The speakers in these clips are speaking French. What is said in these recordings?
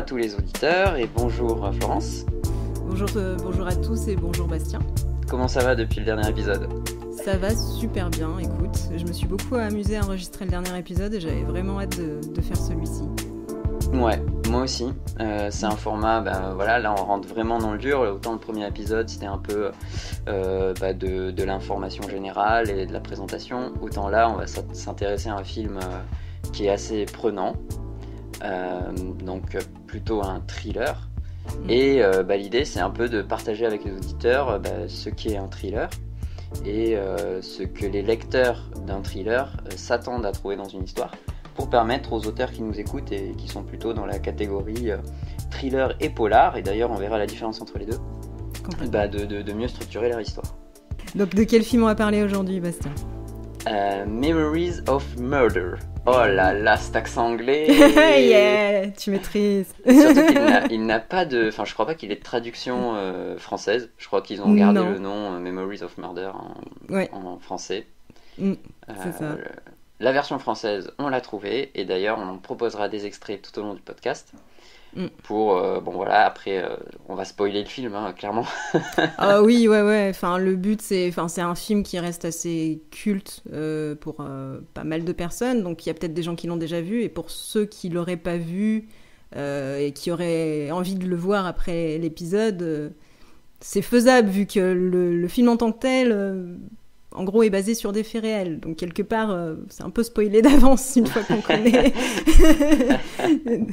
bonjour à tous les auditeurs et bonjour euh, Florence. Bonjour, euh, bonjour à tous et bonjour Bastien. Comment ça va depuis le dernier épisode? Ça va super bien, écoute. Je me suis beaucoup amusé à enregistrer le dernier épisode et j'avais vraiment hâte de, faire celui-ci. Ouais, moi aussi. Euh, c'est un format, ben voilà, là on rentre vraiment dans le dur. Autant le premier épisode c'était un peu bah, de, l'information générale et de la présentation. Autant là on va s'intéresser à un film qui est assez prenant, donc plutôt un thriller. Mm. Et euh, bah, l'idée, c'est un peu de partager avec les auditeurs euh, bah, ce qu'est un thriller et ce que les lecteurs d'un thriller s'attendent à trouver dans une histoire pour permettre aux auteurs qui nous écoutent et qui sont plutôt dans la catégorie thriller et polar, et d'ailleurs on verra la différence entre les deux, bah, de, de, mieux structurer leur histoire. Donc de quel film on va parler aujourd'hui, Bastien? Memories of Murder. Oh là là, cet accent anglais. yeah, tu maîtrises. Surtout qu'il n'a pas de. Enfin, je crois pas qu'il ait de traduction euh, française. Je crois qu'ils ont gardé le nom euh, Memories of Murder en, français. Mm, c'est ça. Euh, la version française, on l'a trouvée. Et d'ailleurs, on en proposera des extraits tout au long du podcast. Mm. Pour euh, bon voilà après euh, on va spoiler le film hein, clairement ah oui ouais ouais enfin le but c'est enfin c'est un film qui reste assez culte euh, pour pas mal de personnes donc il y a peut-être des gens qui l'ont déjà vu et pour ceux qui l'auraient pas vu et qui auraient envie de le voir après l'épisode c'est faisable vu que le, le, film en tant que tel en gros, est basé sur des faits réels. Donc, quelque part, c'est un peu spoilé d'avance une fois qu'on connaît.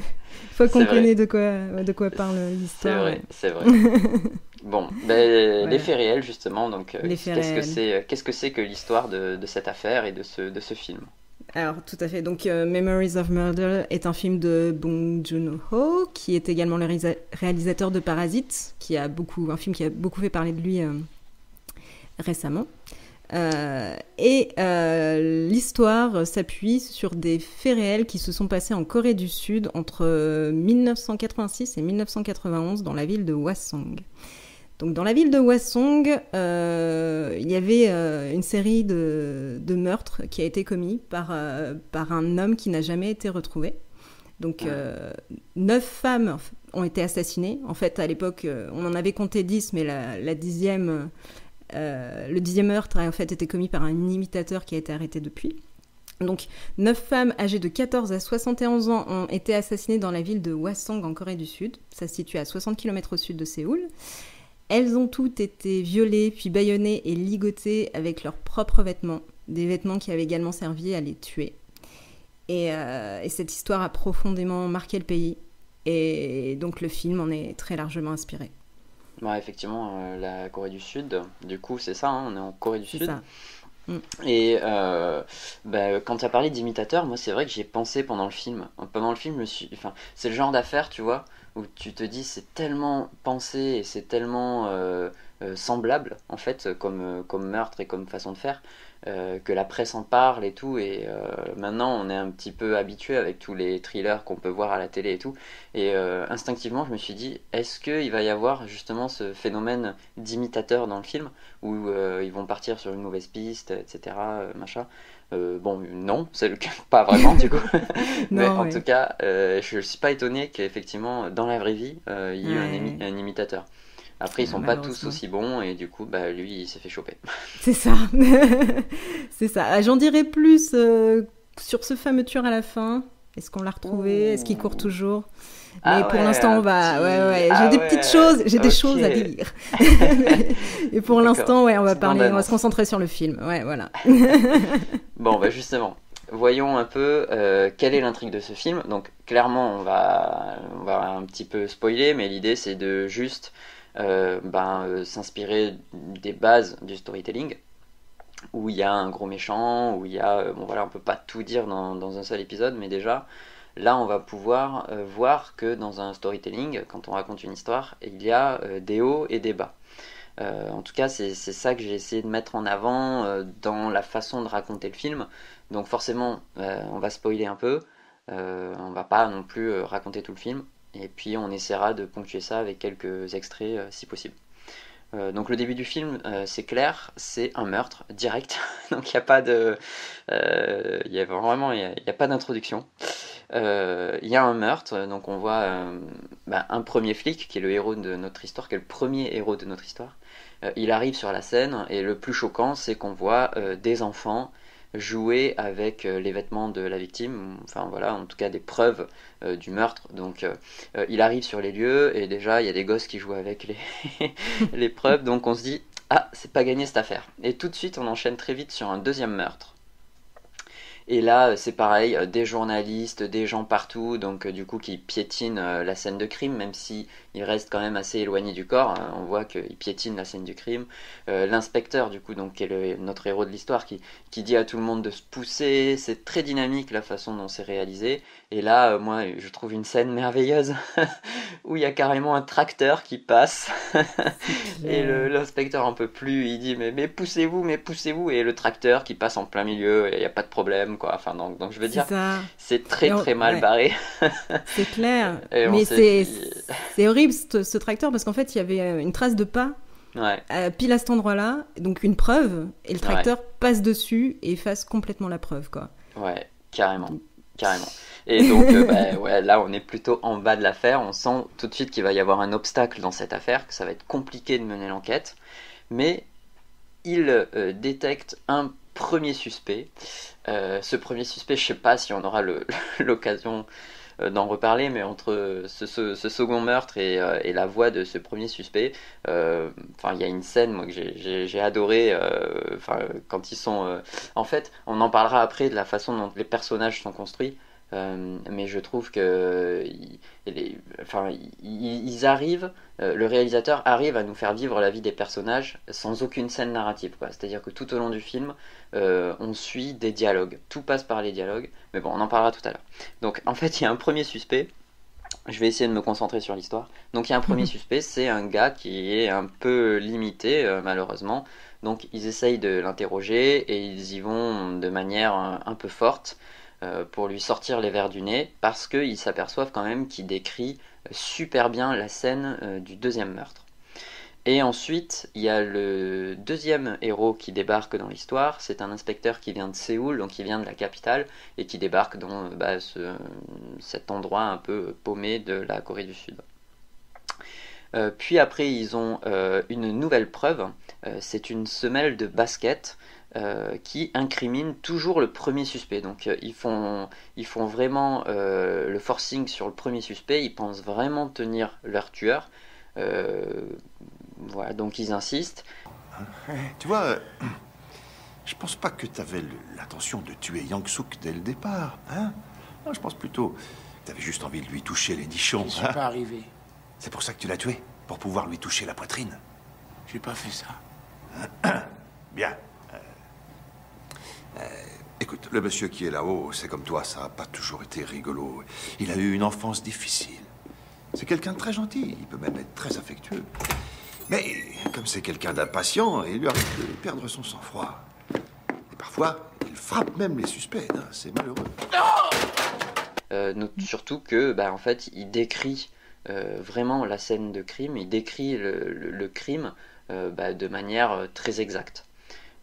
fois qu'on connaît de quoi, de quoi parle l'histoire. C'est vrai, c'est vrai. bon, ben, les faits réels, justement, donc euh, qu'est-ce que c'est qu'est-ce que c'est que l'histoire de, de, cette affaire et de ce, de ce film? Alors, tout à fait. Donc, euh, Memories of Murder est un film de Bong Joon-ho, qui est également le réalisateur de Parasite, qui a beaucoup, un film qui a beaucoup fait parler de lui euh, récemment. Euh, et euh, l'histoire s'appuie sur des faits réels qui se sont passés en Corée du Sud entre 1986 et 1991 dans la ville de Hwasong. Donc dans la ville de Hwasong, euh, il y avait une série de, meurtres qui a été commis par, par un homme qui n'a jamais été retrouvé. Donc neuf femmes ont été assassinées. En fait, à l'époque, on en avait compté dix, mais la, la dixième euh, le dixième meurtre a en fait été commis par un imitateur qui a été arrêté depuis. Donc, neuf femmes âgées de 14 à 71 ans ont été assassinées dans la ville de Hwasong en Corée du Sud. Ça se situe à 60 km au sud de Séoul. Elles ont toutes été violées, puis bâillonnées et ligotées avec leurs propres vêtements, des vêtements qui avaient également servi à les tuer. Et, euh, et cette histoire a profondément marqué le pays. Et donc le film en est très largement inspiré. Ouais, effectivement, euh, la Corée du Sud, du coup, c'est ça, hein, on est en Corée du Sud. Ça. Mm. Et euh, bah, quand tu as parlé d'imitateur, moi, c'est vrai que j'ai pensé pendant le film. Pendant le film, je suis... enfin, c'est le genre d'affaire, tu vois, où tu te dis c'est tellement pensé et c'est tellement euh, semblable, en fait, comme, comme meurtre et comme façon de faire, euh, que la presse en parle et tout. Et euh, maintenant, on est un petit peu habitué avec tous les thrillers qu'on peut voir à la télé et tout. Et euh, instinctivement, je me suis dit, est-ce qu'il va y avoir justement ce phénomène d'imitateur dans le film où ils vont partir sur une mauvaise piste, etc. machin? bon, non, c'est le cas, pas vraiment du coup. Mais en tout cas, je ne suis pas étonné qu'effectivement, dans la vraie vie, il y ait un imitateur. Après, ils sont pas tous aussi bons et du coup, bah, lui, il s'est fait choper. C'est ça. c'est ça. Ah, j'en dirais plus euh, sur ce fameux tueur à la fin. Est-ce qu'on l'a retrouvé? Est-ce qu'il court toujours? Ah mais pour l'instant, on va. Ouais, ouais. J'ai ah des petites choses, j'ai des choses à dire. et pour l'instant, ouais, on va parler, on va se concentrer sur le film. Ouais, voilà. bon, bah justement, voyons un peu euh, quelle est l'intrigue de ce film. Donc, clairement, on va, on va un petit peu spoiler, mais l'idée, c'est de juste ben, euh, s'inspirer des bases du storytelling où il y a un gros méchant, où il y a, euh, bon voilà, on peut pas tout dire dans, dans, un seul épisode, mais déjà, là on va pouvoir voir que dans un storytelling, quand on raconte une histoire, il y a des hauts et des bas. en tout cas, c'est ça que j'ai essayé de mettre en avant dans la façon de raconter le film. Donc forcément, on va spoiler un peu, on va pas non plus raconter tout le film. Et puis on essaiera de ponctuer ça avec quelques extraits euh, si possible. Euh, donc le début du film, euh, c'est clair, c'est un meurtre direct. donc il n'y a pas de, il y a vraiment, il n'y a, pas d'introduction. il y a un meurtre, donc on voit bah, un premier flic qui est le héros de notre histoire, qui est le premier héros de notre histoire. il arrive sur la scène et le plus choquant, c'est qu'on voit des enfants jouer avec euh, les vêtements de la victime, enfin voilà, en tout cas des preuves euh, du meurtre. Donc euh, il arrive sur les lieux et déjà il y a des gosses qui jouent avec les, les preuves, donc on se dit ah c'est pas gagné cette affaire. Et tout de suite on enchaîne très vite sur un deuxième meurtre. Et là, c'est pareil, des journalistes, des gens partout, donc du coup qui piétinent la scène de crime, même si il reste quand même assez éloigné du corps. Hein. On voit qu'il piétine la scène du crime. Euh, l'inspecteur, du coup, donc, qui est notre héros de l'histoire, qui, qui dit à tout le monde de se pousser. C'est très dynamique la façon dont c'est réalisé. Et là, euh, moi, je trouve une scène merveilleuse où il y a carrément un tracteur qui passe. et l'inspecteur en peut plus. Il dit mais, mais poussez-vous, mais poussez-vous. Et le tracteur qui passe en plein milieu, il n'y a pas de problème, quoi. Enfin, donc, donc je veux dire, c'est très très mal barré. c'est clair. mais c'est horrible ce, tracteur parce qu'en fait, il y avait euh, une trace de pas euh, pile à cet endroit-là, donc une preuve, et le tracteur passe dessus et efface complètement la preuve, quoi. Ouais, carrément, carrément. Et donc, euh, bah, ouais, là, on est plutôt en bas de l'affaire. On sent tout de suite qu'il va y avoir un obstacle dans cette affaire, que ça va être compliqué de mener l'enquête. Mais il détecte un premier suspect. ce premier suspect, je sais pas si on aura l'occasion euh, d'en reparler, mais entre ce, second meurtre euh, et, la voix de ce premier suspect, euh, il y a une scène que j'ai adoré, enfin quand ils sont, en fait, on en parlera après de la façon dont les personnages sont construits. Mais je trouve que enfin, ils, arrivent, le réalisateur arrive à nous faire vivre la vie des personnages sans aucune scène narrative. C'est-à-dire que tout au long du film, euh, on suit des dialogues. Tout passe par les dialogues, mais bon, on en parlera tout à l'heure. Donc en fait, il y a un premier suspect. Je vais essayer de me concentrer sur l'histoire. Donc il y a un premier suspect, c'est un gars qui est un peu limité, euh, malheureusement. Donc ils essayent de l'interroger et ils y vont de manière un, peu forte euh, pour lui sortir les verres du nez parce qu'ils s'aperçoivent quand même qu'il décrit super bien la scène du deuxième meurtre. Et ensuite, il y a le deuxième héros qui débarque dans l'histoire. C'est un inspecteur qui vient de Séoul, donc qui vient de la capitale, et qui débarque dans bah, cet endroit un peu paumé de la Corée du Sud. Euh, puis après, ils ont euh, une nouvelle preuve. Euh, c'est une semelle de basket qui incrimine toujours le premier suspect. Donc ils, font, ils font vraiment le forcing sur le premier suspect. Ils pensent vraiment tenir leur tueur. Voilà, donc ils insistent. Tu vois, je pense pas que tu avais l'intention de tuer Yang Suk dès le départ, hein? Non, Je pense plutôt que tu avais juste envie de lui toucher les nichons. Je suis hein? pas arrivé. C'est pour ça que tu l'as tué Pour pouvoir lui toucher la poitrine J'ai pas fait ça. Bien. Euh, écoute, le monsieur qui est là-haut, c'est comme toi, ça n'a pas toujours été rigolo. Il a eu une enfance difficile. C'est quelqu'un de très gentil, il peut même être très affectueux. Mais comme c'est quelqu'un d'impatient, il lui arrive de perdre son sang-froid. Et parfois, il frappe même les suspects. Hein, c'est malheureux. Euh, surtout que, bah, en fait, il décrit euh, vraiment la scène de crime, il décrit le, crime bah, de manière très exacte.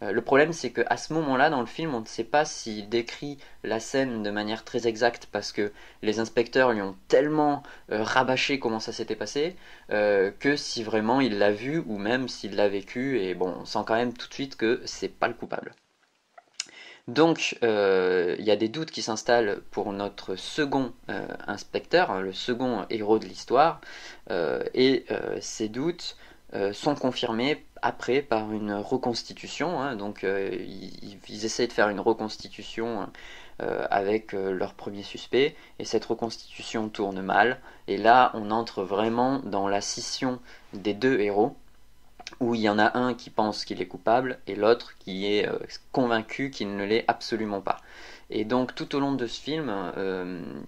Euh, le problème, c'est qu'à ce moment-là, dans le film, on ne sait pas s'il décrit la scène de manière très exacte parce que les inspecteurs lui ont tellement euh, rabâché comment ça s'était passé euh, que si vraiment il l'a vu ou même s'il l'a vécu. Et bon, on sent quand même tout de suite que c'est pas le coupable. Donc, il y a des doutes qui s'installent pour notre second inspecteur, hein, le second héros de l'histoire, et ces doutes sont confirmés après par une reconstitution. Hein, donc euh, ils, ils, essayent de faire une reconstitution euh, avec euh, leur premier suspect et cette reconstitution tourne mal. Et là on entre vraiment dans la scission des deux héros où il y en a un qui pense qu'il est coupable et l'autre qui est convaincu qu'il ne l'est absolument pas. Et donc tout au long de ce film,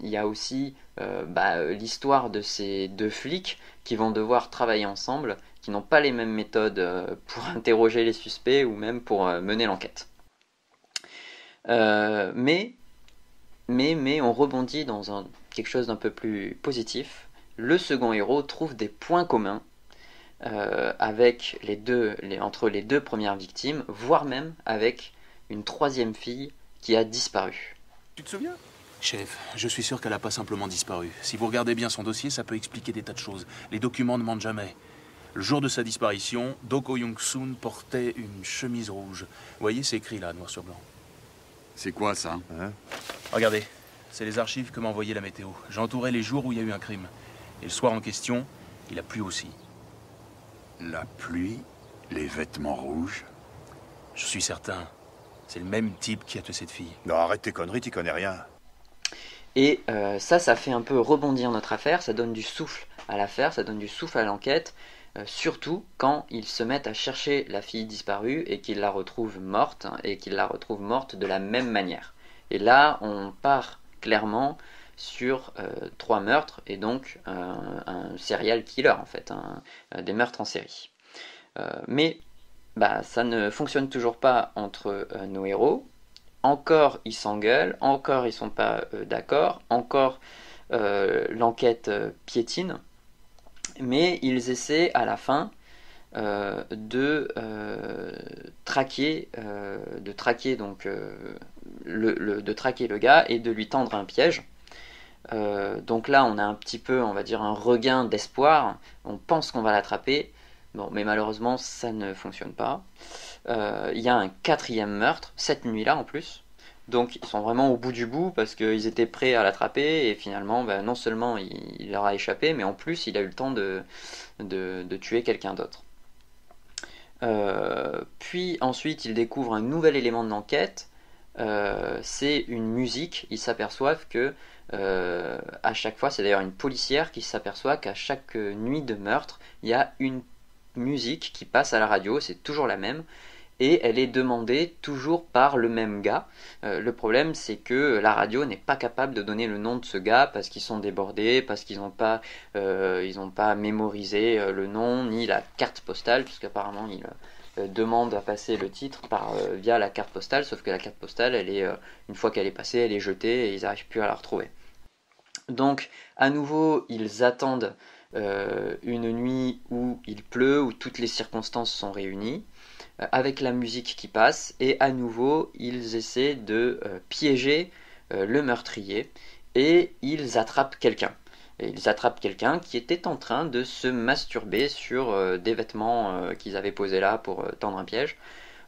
il y a aussi bah, l'histoire de ces deux flics qui vont devoir travailler ensemble qui n'ont pas les mêmes méthodes euh, pour interroger les suspects ou même pour euh, mener l'enquête. Euh, mais, mais, mais on rebondit dans quelque chose d'un peu plus positif. Le second héros trouve des points communs avec les deux, entre les deux premières victimes, voire même avec une troisième fille qui a disparu. Tu te souviens? Chef, je suis sûr qu'elle n'a pas simplement disparu. Si vous regardez bien son dossier, ça peut expliquer des tas de choses. Les documents ne mentent jamais. Le jour de sa disparition, Doko Young-soon portait une chemise rouge. Vous voyez, c'est écrit là, noir sur blanc. C'est quoi ça? Hein? Regardez, c'est les archives que m'a envoyé la météo. J'ai entouré les jours où il y a eu un crime. Et le soir en question, il a plu aussi. La pluie, les vêtements rouges? Je suis certain. C'est le même type qui a tué cette fille. Non, arrête tes conneries, t'y connais rien. Et euh, ça, ça fait un peu rebondir notre affaire, ça donne du souffle à l'affaire, ça donne du souffle à l'enquête, euh, surtout quand ils se mettent à chercher la fille disparue et qu'ils la retrouvent morte, hein, et qu'ils la retrouvent morte de la même manière. Et là, on part clairement sur euh, trois meurtres, et donc euh, un serial killer en fait, un- euh, des meurtres en série. Euh, mais bah, ça ne fonctionne toujours pas entre euh, nos héros, encore ils s'engueulent, encore ils sont pas euh, d'accord, encore euh, l'enquête piétine, mais ils essaient à la fin de traquer, de traquer donc le, de traquer le gars et de lui tendre un piège. Donc là, on a un petit peu, on va dire, un regain d'espoir. On pense qu'on va l'attraper, bon, mais malheureusement, ça ne fonctionne pas. Euh, Il y a un quatrième meurtre cette nuit-là en plus. Donc ils sont vraiment au bout du bout parce qu'ils étaient prêts à l'attraper et finalement ben, non seulement il, leur a échappé mais en plus il a eu le temps de, de, tuer quelqu'un d'autre. Euh, puis ensuite ils découvrent un nouvel élément de l'enquête, euh, c'est une musique. Ils s'aperçoivent que à chaque fois, c'est d'ailleurs une policière qui s'aperçoit qu'à chaque nuit de meurtre, il y a une musique qui passe à la radio, c'est toujours la même et elle est demandée toujours par le même gars. Euh, le problème, c'est que la radio n'est pas capable de donner le nom de ce gars parce qu'ils sont débordés, parce qu'ils n'ont pas, euh, pas mémorisé euh, le nom ni la carte postale, puisqu'apparemment ils euh, demandent à passer le titre par, via la carte postale, sauf que la carte postale, elle est, une fois qu'elle est passée, elle est jetée et ils n'arrivent plus à la retrouver. Donc, à nouveau, ils attendent une nuit où il pleut, où toutes les circonstances sont réunies euh, avec la musique qui passe, et à nouveau, ils essaient de euh, piéger euh, le meurtrier, et ils attrapent quelqu'un. Ils attrapent quelqu'un qui était en train de se masturber sur euh, des vêtements euh, qu'ils avaient posés là pour euh, tendre un piège.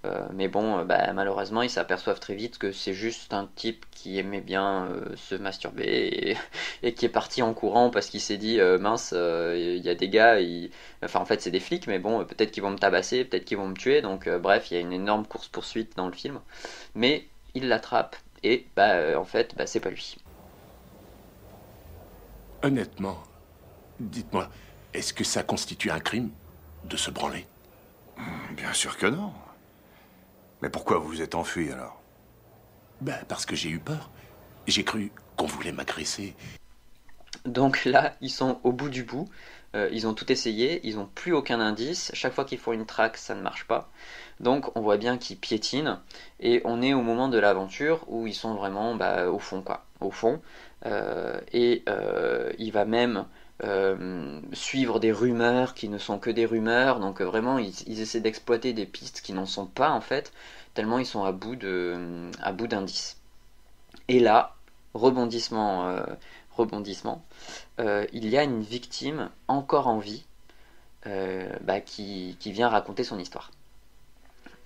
Euh, mais bon, euh, bah, malheureusement, ils s'aperçoivent très vite que c'est juste un type qui aimait bien euh, se masturber et, et qui est parti en courant parce qu'il s'est dit euh, mince, euh, il y a des gars, enfin en fait c'est des flics, mais bon, peut-être qu'ils vont me tabasser, peut-être qu'ils vont me tuer, donc euh, bref, il y a une énorme course-poursuite dans le film. Mais il l'attrape et bah, euh, en fait, bah, c'est pas lui. Honnêtement, dites-moi, est-ce que ça constitue un crime de se branler? Bien sûr que non. Mais pourquoi vous vous êtes enfui alors? Ben, parce que j'ai eu peur. J'ai cru qu'on voulait m'agresser. Donc là, ils sont au bout du bout. Euh, ils ont tout essayé, ils n'ont plus aucun indice. Chaque fois qu'ils font une traque, ça ne marche pas. Donc on voit bien qu'ils piétinent. Et on est au moment de l'aventure où ils sont vraiment bah, au fond, quoi. Au fond. Euh, et euh, il va même euh, suivre des rumeurs qui ne sont que des rumeurs. Donc euh, vraiment, ils, essaient d'exploiter des pistes qui n'en sont pas en fait, tellement ils sont à bout de, bout d'indices. Et là, rebondissement, euh, rebondissement, il y a une victime encore en vie bah, qui, vient raconter son histoire.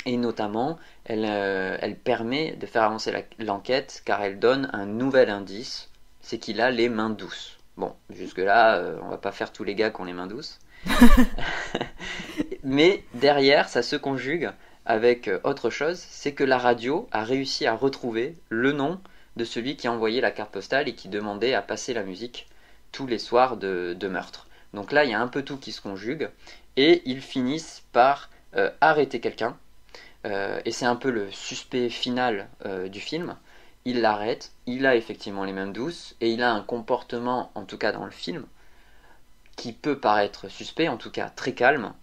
Et notamment, elle, permet de faire avancer l'enquête car elle donne un nouvel indice, c'est qu'il a les mains douces. Bon, jusque-là, euh, on va pas faire tous les gars qui ont les mains douces. Mais derrière, ça se conjugue avec euh, autre chose, c'est que la radio a réussi à retrouver le nom de celui qui a envoyé la carte postale et qui demandait à passer la musique tous les soirs de, de meurtre. Donc là, il y a un peu tout qui se conjugue, et ils finissent par euh, arrêter quelqu'un, euh, et c'est un peu le suspect final euh, du film. Il l'arrête, il a effectivement les mains douces, et il a un comportement, en tout cas dans le film, qui peut paraître suspect, en tout cas très calme.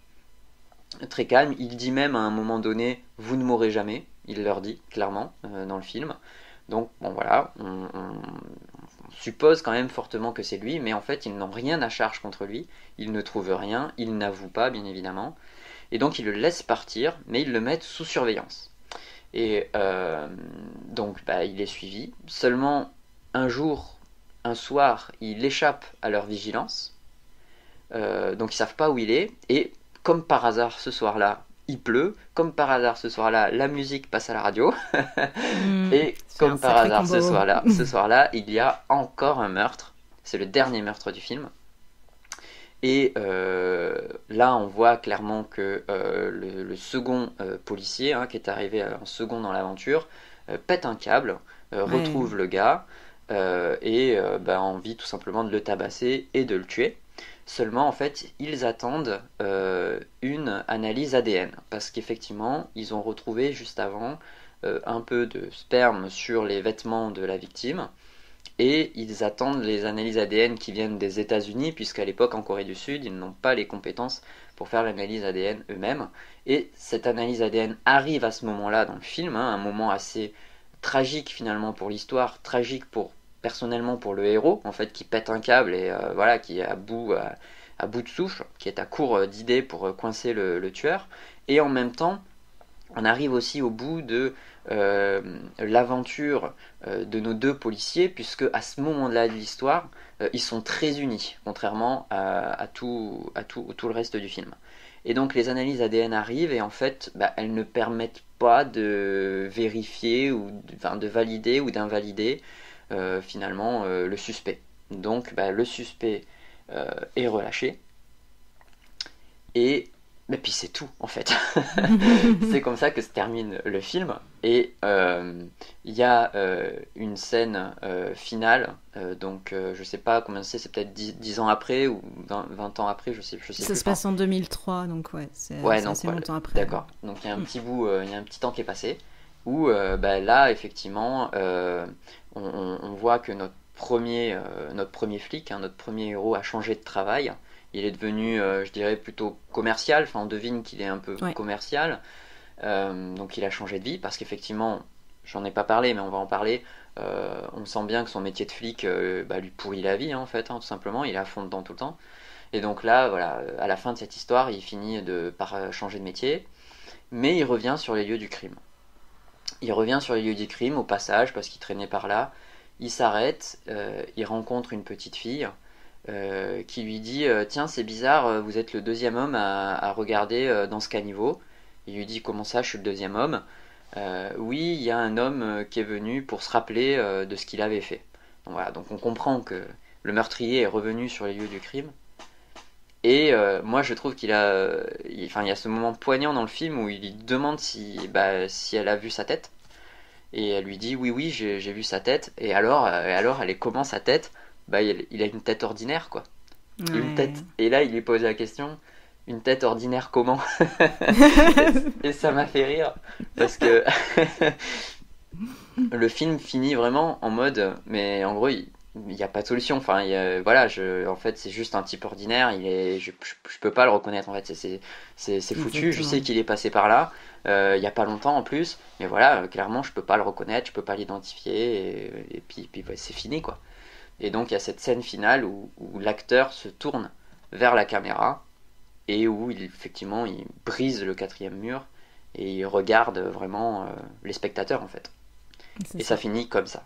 Très calme, il dit même à un moment donné, vous ne mourrez jamais, il leur dit clairement euh, dans le film. Donc bon voilà, on suppose quand même fortement que c'est lui, mais en fait ils n'ont rien à charge contre lui, ils ne trouvent rien, ils n'avouent pas bien évidemment, et donc ils le laissent partir, mais ils le mettent sous surveillance. Et euh, donc bah, il est suivi, seulement un jour, un soir, il échappe à leur vigilance. donc ils savent pas où il est. Et comme par hasard, ce soir-là, il pleut. Comme par hasard, ce soir-là, la musique passe à la radio. Hmm. et comme par hasard, ce soir-là, ce soir-là, il y a encore un meurtre. C'est le dernier meurtre du film. Et euh, là, on voit clairement que euh, le, second euh, policier, hein, qui est arrivé en second dans l'aventure, pète un câble, retrouve le gars et bah, a envie tout simplement de le tabasser et de le tuer. Seulement, en fait, ils attendent une analyse ADN parce qu'effectivement, ils ont retrouvé juste avant un peu de sperme sur les vêtements de la victime et ils attendent les analyses ADN qui viennent des États-Unis, puisqu'à l'époque en Corée du Sud, ils n'ont pas les compétences pour faire l'analyse ADN eux-mêmes. Et cette analyse ADN arrive à ce moment-là dans le film, hein, un moment assez tragique finalement pour l'histoire, tragique pour personnellement pour le héros, en fait, qui pète un câble et euh, voilà, qui est à bout, à, bout de souffle, qui est à court euh, d'idées pour euh, coincer le tueur. Et en même temps, on arrive aussi au bout de euh, l'aventure euh, de nos deux policiers, puisque à ce moment-là de l'histoire, euh, ils sont très unis, contrairement à, tout, à tout, tout, le reste du film. Et donc les analyses ADN arrivent et en fait, bah, elles ne permettent pas de vérifier ou de, de valider ou d'invalider finalement le suspect. Donc bah, le suspect est relâché et mais puis c'est tout en fait. c'est comme ça que se termine le film. Et euh, il y a euh, une scène euh, finale, donc je sais pas combien c'est, c'est peut-être 10, ans après ou 20, ans après, je sais, je sais Ça se passe en 2003, donc ouais, c'est ouais, assez longtemps après. D'accord, donc il y a un mm. petit bout, il y a un petit temps qui est passé, où bah, là, effectivement, on, voit que notre premier, notre premier flic, hein, notre premier héros a changé de travail il est devenu, euh, je dirais, plutôt commercial. Enfin, on devine qu'il est un peu commercial. Euh, donc il a changé de vie parce qu'effectivement, j'en ai pas parlé, mais on va en parler. Euh, on sent bien que son métier de flic bah, lui pourrit la vie, hein, en fait, hein, tout simplement. Il est à fond dedans tout le temps. Et donc là, voilà, à la fin de cette histoire, il finit par changer de métier, mais il revient sur les lieux du crime. Il revient sur les lieux du crime au passage parce qu'il traînait par là. Il s'arrête, il rencontre une petite fille euh, qui lui dit euh, Tiens, c'est bizarre, euh, vous êtes le deuxième homme à, regarder dans ce caniveau. Il lui dit Comment ça, je suis le deuxième homme? Oui, il y a un homme qui est venu pour se rappeler de ce qu'il avait fait. Donc, voilà, donc on comprend que le meurtrier est revenu sur les lieux du crime. Et moi, je trouve qu'il a, enfin, il y a ce moment poignant dans le film où il lui demande si, bah, si elle a vu sa tête. Et elle lui dit oui, oui, j'ai vu sa tête. Et alors, alors, elle est comment sa tête? Bah, il, a une tête ordinaire, quoi. Une tête. Et là, il lui pose la question une tête ordinaire comment et, ça m'a fait rire parce que le film finit vraiment en mode mais en gros il n'y a pas de solution. Enfin voilà je, en fait c'est juste un type ordinaire il est je, je, peux pas le reconnaître en fait c'est foutu je sais qu'il est passé par là euh, il n'y a pas longtemps en plus mais voilà clairement je peux pas le reconnaître je peux pas l'identifier et, puis, puis c'est fini quoi. Et donc il y a cette scène finale où, l'acteur se tourne vers la caméra et où il, effectivement il brise le quatrième mur et il regarde vraiment euh, les spectateurs en fait. Et ça. finit comme ça.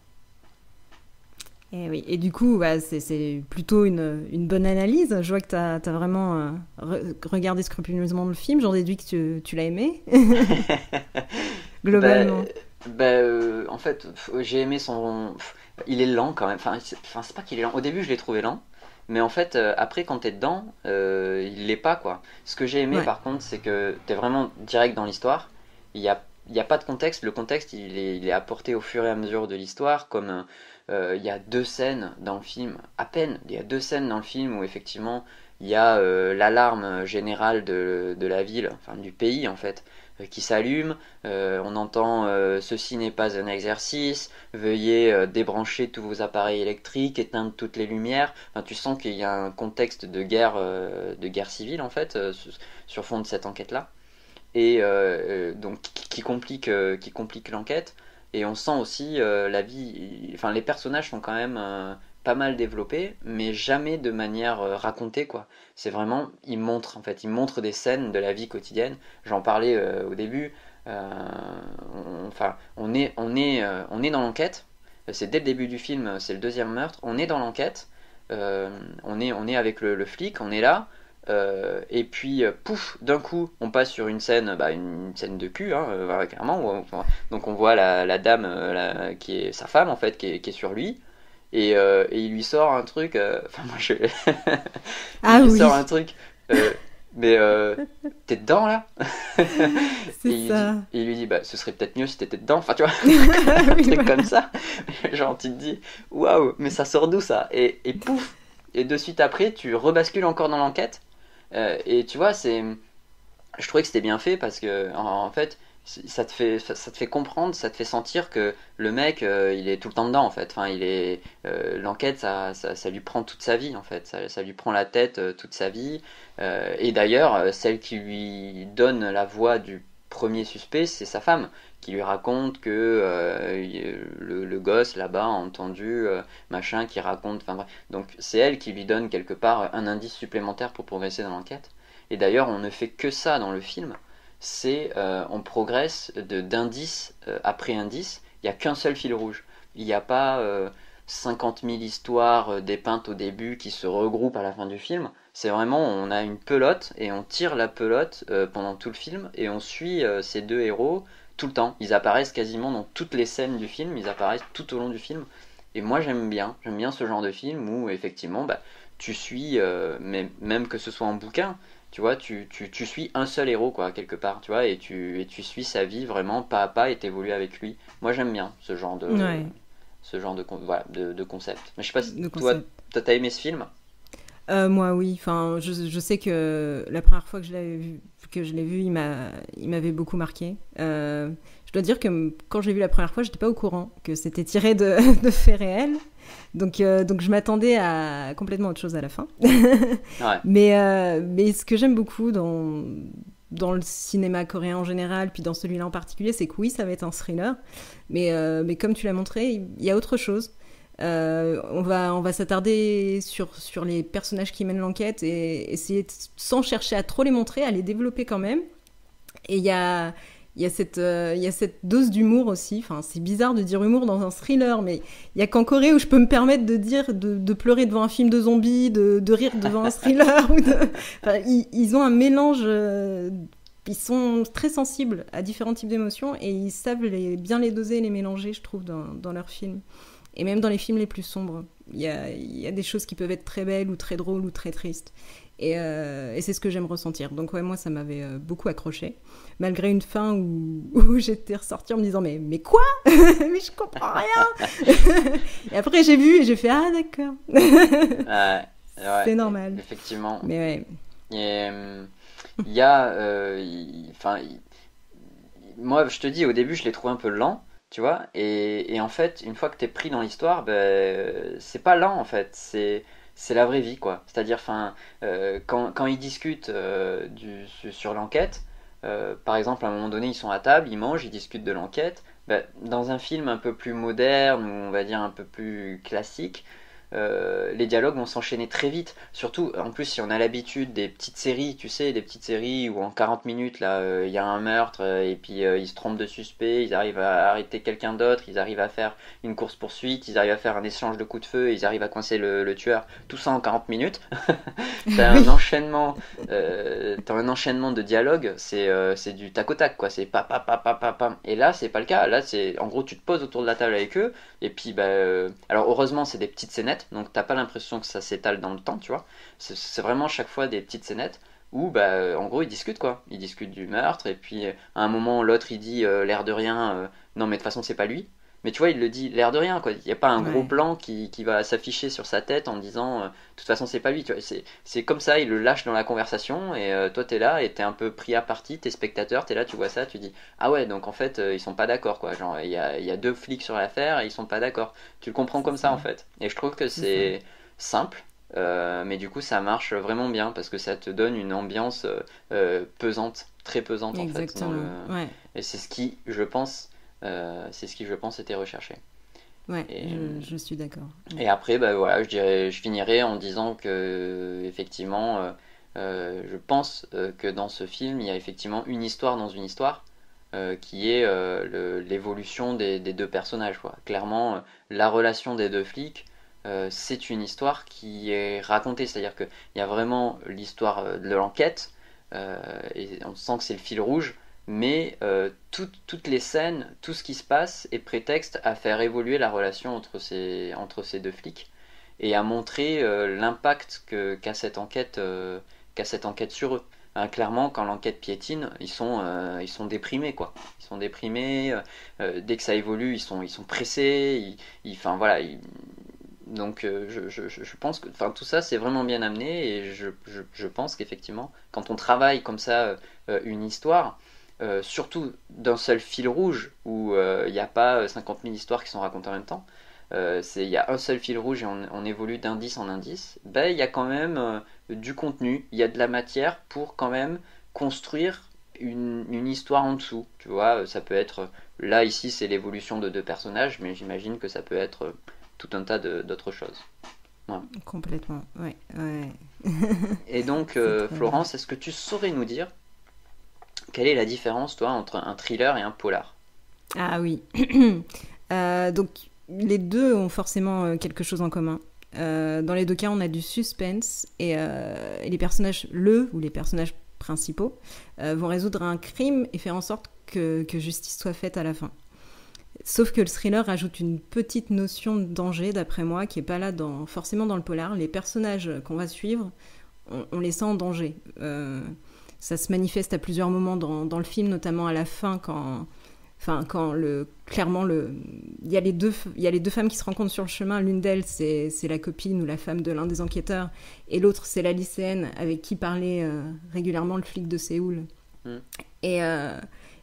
Et, oui. et du coup, bah, c'est plutôt une, une, bonne analyse. Je vois que tu as, vraiment euh, regardé scrupuleusement le film. J'en déduis que tu, tu l'as aimé. Globalement. Bah, bah euh, en fait, j'ai aimé son il est lent quand même. Enfin, c'est pas qu'il est lent. Au début, je l'ai trouvé lent. Mais en fait, euh, après, quand t'es dedans, euh, il l'est pas, quoi. Ce que j'ai aimé, par contre, c'est que t'es vraiment direct dans l'histoire. Il n'y a, y a pas de contexte. Le contexte, il est, il est apporté au fur et à mesure de l'histoire. Comme euh, il y a deux scènes dans le film, à peine, il y a deux scènes dans le film où, effectivement, il y a l'alarme générale de, de, la ville, enfin du pays, en fait, euh, qui s'allume. Euh, on entend euh, ceci n'est pas un exercice. Veuillez débrancher tous vos appareils électriques, éteindre toutes les lumières. Enfin, tu sens qu'il y a un contexte de guerre, de guerre civile en fait, sur fond de cette enquête-là, et donc qui complique, qui complique l'enquête. Et on sent aussi la vie. Enfin, les personnages sont quand même pas mal développé, mais jamais de manière euh, racontée quoi. C'est vraiment, il montre en fait, il montre des scènes de la vie quotidienne. J'en parlais euh, au début. Euh, enfin, on est, on est, on est dans l'enquête, c'est dès le début du film, c'est le deuxième meurtre, on est dans l'enquête, on, est, on est avec le, flic, on est là, et puis, pouf, d'un coup, on passe sur une scène, bah, une, scène de cul, hein, clairement. donc on voit la, dame qui est sa femme en fait, qui est sur lui, et, et, il lui sort un truc. Enfin moi je, ah, il lui sort un truc. mais t'es dedans là? C'est ça. et il lui dit bah ce serait peut-être mieux si t'étais dedans. Enfin tu vois, un truc comme ça. Genre tu te dis waouh, mais ça sort d'où ça? Et, et pouf. Et de suite après, tu rebascules encore dans l'enquête euh, et tu vois, c'est, je trouvais que c'était bien fait parce que en, fait, ça te fait ça, te fait comprendre ça te fait sentir que le mec euh, il est tout le temps dedans en fait. Enfin il est euh, l'enquête ça, ça, lui prend toute sa vie en fait. Ça, lui prend la tête toute sa vie. Et d'ailleurs celle qui lui donne la voix du premier suspect c'est sa femme qui lui raconte que le, gosse là-bas a entendu machin qui raconte enfin donc c'est elle qui lui donne quelque part un indice supplémentaire pour progresser dans l'enquête. Et d'ailleurs on ne fait que ça dans le film c'est euh, on progresse d'indice euh, après indice. Il n'y a qu'un seul fil rouge. Il n'y a pas 50 euh, 000 histoires dépeintes au début qui se regroupent à la fin du film. C'est vraiment, on a une pelote et on tire la pelote pendant tout le film et on suit ces deux héros tout le temps. Ils apparaissent quasiment dans toutes les scènes du film, ils apparaissent tout au long du film. Et moi j'aime bien, j'aime bien ce genre de film où effectivement bah, tu suis, même que ce soit en bouquin, tu vois, tu, tu, tu, suis un seul héros, quoi, quelque part, tu vois, et tu, et tu suis sa vie vraiment pas à pas et t'évolues avec lui. Moi, j'aime bien ce genre de, ce genre de, voilà, de, de, concept. Mais je sais pas si toi, t'as aimé ce film? Euh, Moi, oui. Enfin, je, je, sais que la première fois que je l'avais vu, que je l'ai vu, il m'a, il m'avait beaucoup marqué. Euh, je dois dire que quand j'ai vu la première fois, j'étais pas au courant que c'était tiré de, de faits réels. Donc, euh, donc je m'attendais à complètement autre chose à la fin. mais, euh, mais ce que j'aime beaucoup dans, dans le cinéma coréen en général, puis dans celui-là en particulier, c'est que oui, ça va être un thriller. Mais, euh, mais comme tu l'as montré, il y a autre chose. on va, on va s'attarder sur, sur les personnages qui mènent l'enquête et essayer, sans chercher à trop les montrer, à les développer quand même. Et il y a, il y, a cette, euh, il y a cette dose d'humour aussi. Enfin, c'est bizarre de dire humour dans un thriller, mais il y a qu'en Corée où je peux me permettre de dire, de, de pleurer devant un film de zombies, de, de rire devant un thriller. ou de... ils, ont un mélange. Euh, ils sont très sensibles à différents types d'émotions et ils savent les, bien les doser et les mélanger, je trouve, dans, dans leurs films. Et même dans les films les plus sombres, il y a, il y a des choses qui peuvent être très belles ou très drôles ou très tristes. Et, euh, et c'est ce que j'aime ressentir. Donc ouais, moi, ça m'avait euh, beaucoup accroché malgré une fin où, où j'étais ressortie en me disant mais, mais quoi? Mais je comprends rien Et après j'ai vu et j'ai fait ah d'accord. c'est normal. Effectivement. Mais ouais. Euh, il y a. Enfin. Moi, je te dis, au début, je l'ai trouvé un peu lent, tu vois? Et, et en fait, une fois que tu es pris dans l'histoire, ben, c'est pas lent en fait. C'est c'est la vraie vie quoi c'est à dire enfin euh, quand, quand ils discutent du, sur l'enquête euh, par exemple, à un moment donné, ils sont à table, ils mangent, ils discutent de l'enquête. Bah, dans un film un peu plus moderne, ou on va dire un peu plus classique, euh, les dialogues vont s'enchaîner très vite. Surtout, en plus, si on a l'habitude des petites séries, tu sais, des petites séries où en 40 minutes, là, euh, il y a un meurtre euh, et puis ils se trompent de suspect, ils arrivent à arrêter quelqu'un d'autre, ils arrivent à faire une course-poursuite, ils arrivent à faire un échange de coups de feu, ils arrivent à coincer le, tueur. Tout ça en 40 minutes. t'as un enchaînement, t'as un enchaînement de dialogues, c'est c'est du tac au tac, quoi. C'est pa pa pa pa pa pa. Et là, c'est pas le cas. Là, c'est en gros, tu te poses autour de la table avec eux et puis, bah, alors heureusement, c'est des petites scénettes donc t'as pas l'impression que ça s'étale dans le temps, tu vois. C'est vraiment chaque fois des petites scénettes où, bah, en gros, ils discutent quoi. Ils discutent du meurtre, et puis à un moment, l'autre il dit euh, l'air de rien, euh, non mais de toute façon, c'est pas lui. Mais tu vois, il le dit l'air de rien, quoi. Il n'y a pas un gros plan qui, qui va s'afficher sur sa tête en disant euh, de toute façon, c'est pas lui. Tu vois, c'est comme ça, il le lâche dans la conversation et euh, toi, t'es là et t'es un peu pris à partie, t'es spectateur, t'es là, tu vois ça, tu dis ah ouais, donc en fait, euh, ils sont pas d'accord, quoi. Genre, il y a, y a, deux flics sur l'affaire et ils sont pas d'accord. Tu le comprends comme ça, en fait. Et je trouve que c'est simple. mais du coup, ça marche vraiment bien parce que ça te donne une ambiance pesante, très pesante en fait. Et c'est ce qui, je pense, euh, c'est ce qui, je pense, était recherché. Ouais, je, suis d'accord. Et après, bah, voilà, je, dirais, je finirai en disant que, effectivement, euh, euh, je pense que dans ce film, il y a effectivement une histoire dans une histoire. qui est l'évolution des, deux personnages. Quoi. Clairement, la relation des deux flics, c'est une histoire qui est racontée. C'est-à-dire qu'il y a vraiment l'histoire de l'enquête, et on sent que c'est le fil rouge, mais toutes les scènes, tout ce qui se passe est prétexte à faire évoluer la relation entre ces, entre ces deux flics et à montrer euh, l'impact qu'a cette enquête euh, cette enquête sur eux. Hein, clairement, quand l'enquête piétine, ils sont euh, ils sont déprimés quoi. Ils sont déprimés. dès que ça évolue, ils sont ils sont pressés. Enfin voilà. donc je, je, je, pense que tout ça c'est vraiment bien amené et je, je pense qu'effectivement quand on travaille comme ça une histoire, surtout d'un seul fil rouge où il n'y a pas 50 000 histoires qui sont racontées en même temps, euh, il y a un seul fil rouge et on, évolue d'indice en indice, ben, il y a quand même euh, du contenu, il y a de la matière pour quand même construire une, histoire en dessous. Tu vois, ça peut être, là ici c'est l'évolution de deux personnages, mais j'imagine que ça peut être tout un tas d'autres choses. Complètement, ouais. ouais. et donc, euh, Florence, est-ce que tu saurais nous dire quelle est la différence, toi, entre un thriller et un polar? Ah oui. donc, les deux ont forcément euh, quelque chose en commun. Euh, dans les deux cas, on a du suspense et, euh, les personnages, le ou les personnages principaux, vont résoudre un crime et faire en sorte que, justice soit faite à la fin. Sauf que le thriller rajoute une petite notion de danger, d'après moi, qui est pas là dans, forcément dans le polar. Les personnages qu'on va suivre, on, les sent en danger. Ça se manifeste à plusieurs moments dans, dans, le film, notamment à la fin quand Enfin, quand le, clairement, le, il, y a les deux, il y a les deux femmes qui se rencontrent sur le chemin. L'une d'elles, c'est, la copine ou la femme de l'un des enquêteurs. Et l'autre, c'est la lycéenne avec qui parlait euh, régulièrement le flic de Séoul. Mm. Et, euh,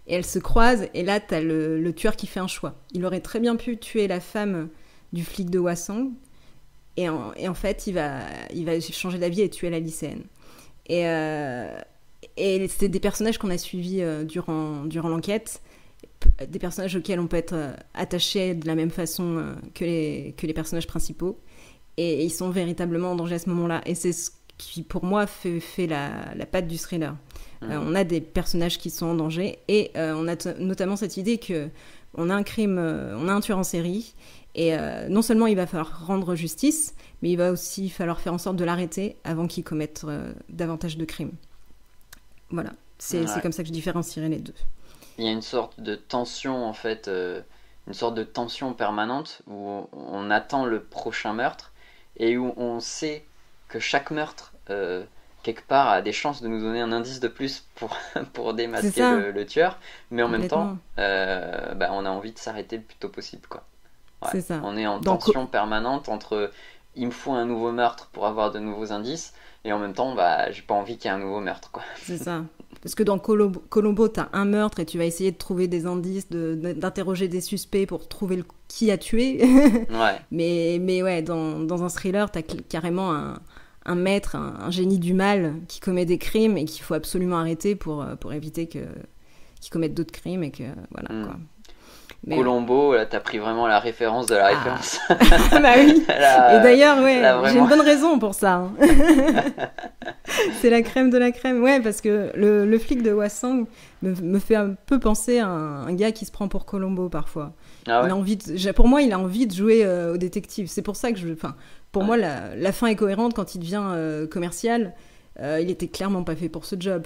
et, elles se croisent. Et là, tu as le, le, tueur qui fait un choix. Il aurait très bien pu tuer la femme du flic de Hwasong. Et en, et en fait, il va, il va changer d'avis et tuer la lycéenne. Et, euh, et c'est des personnages qu'on a suivis durant, durant l'enquête des personnages auxquels on peut être euh, attaché de la même façon euh, que les, que les personnages principaux. Et, ils sont véritablement en danger à ce moment-là. Et c'est ce qui, pour moi, fait, fait la, la patte du thriller. Euh, mhm. on a des personnages qui sont en danger et on a notamment cette idée que on a un crime, on a un tueur en série et non seulement il va falloir rendre justice, mais il va aussi falloir faire en sorte de l'arrêter avant qu'il commette davantage de crimes. Voilà, c'est comme ça que je différencierai les deux. Il y a une sorte de tension en fait, euh, une sorte de tension permanente où on attend le prochain meurtre et où on sait que chaque meurtre euh, quelque part a des chances de nous donner un indice de plus pour, pour démasquer le, tueur, mais en même temps, euh, bah, on a envie de s'arrêter le plus tôt possible quoi. ça. On est en tension permanente entre il me faut un nouveau meurtre pour avoir de nouveaux indices et en même temps, bah, j'ai pas envie qu'il y ait un nouveau meurtre. quoi. C'est ça. Parce que dans Colombo, Colombo tu as un meurtre et tu vas essayer de trouver des indices, d'interroger des suspects pour trouver le, qui a tué. ouais. Mais, mais ouais, dans, dans un thriller, tu as carrément un, un maître, un, génie du mal qui commet des crimes et qu'il faut absolument arrêter pour, pour éviter que qu'il commette d'autres crimes et que voilà hmm. quoi. Colombo, là, t'as pris vraiment la référence de la ah. référence. bah oui. Et d'ailleurs, ouais, j'ai une bonne raison pour ça. Hein. c'est la crème de la crème. Ouais, parce que le, le flic de Wassang me, me, fait un peu penser à un, gars qui se prend pour Colombo parfois. Ah il a envie de, pour moi, il a envie de jouer euh, au détective. C'est pour ça que je. Enfin, pour moi, la, la, fin est cohérente quand il devient euh, commercial. Euh, il était clairement pas fait pour ce job.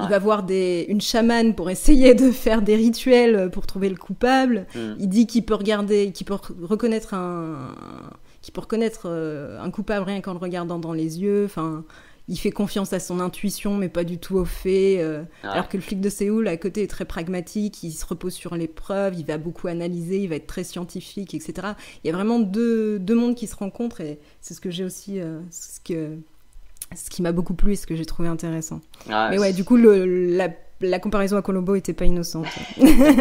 Il va voir des, une chamane pour essayer de faire des rituels pour trouver le coupable. Mm. Il dit qu'il peut regarder, qu'il peut reconnaître un, qu'il peut reconnaître euh, un coupable rien qu'en le regardant dans les yeux. Enfin, il fait confiance à son intuition, mais pas du tout au fait. Euh, alors que le flic de Séoul, à côté, est très pragmatique. Il se repose sur les preuves. Il va beaucoup analyser. Il va être très scientifique, etc. Il y a vraiment deux, deux mondes qui se rencontrent et c'est ce que j'ai aussi, ce que ce qui m'a beaucoup plu et ce que j'ai trouvé intéressant. Ah, mais ouais, du coup, le, la, la, comparaison à Colombo était pas innocente.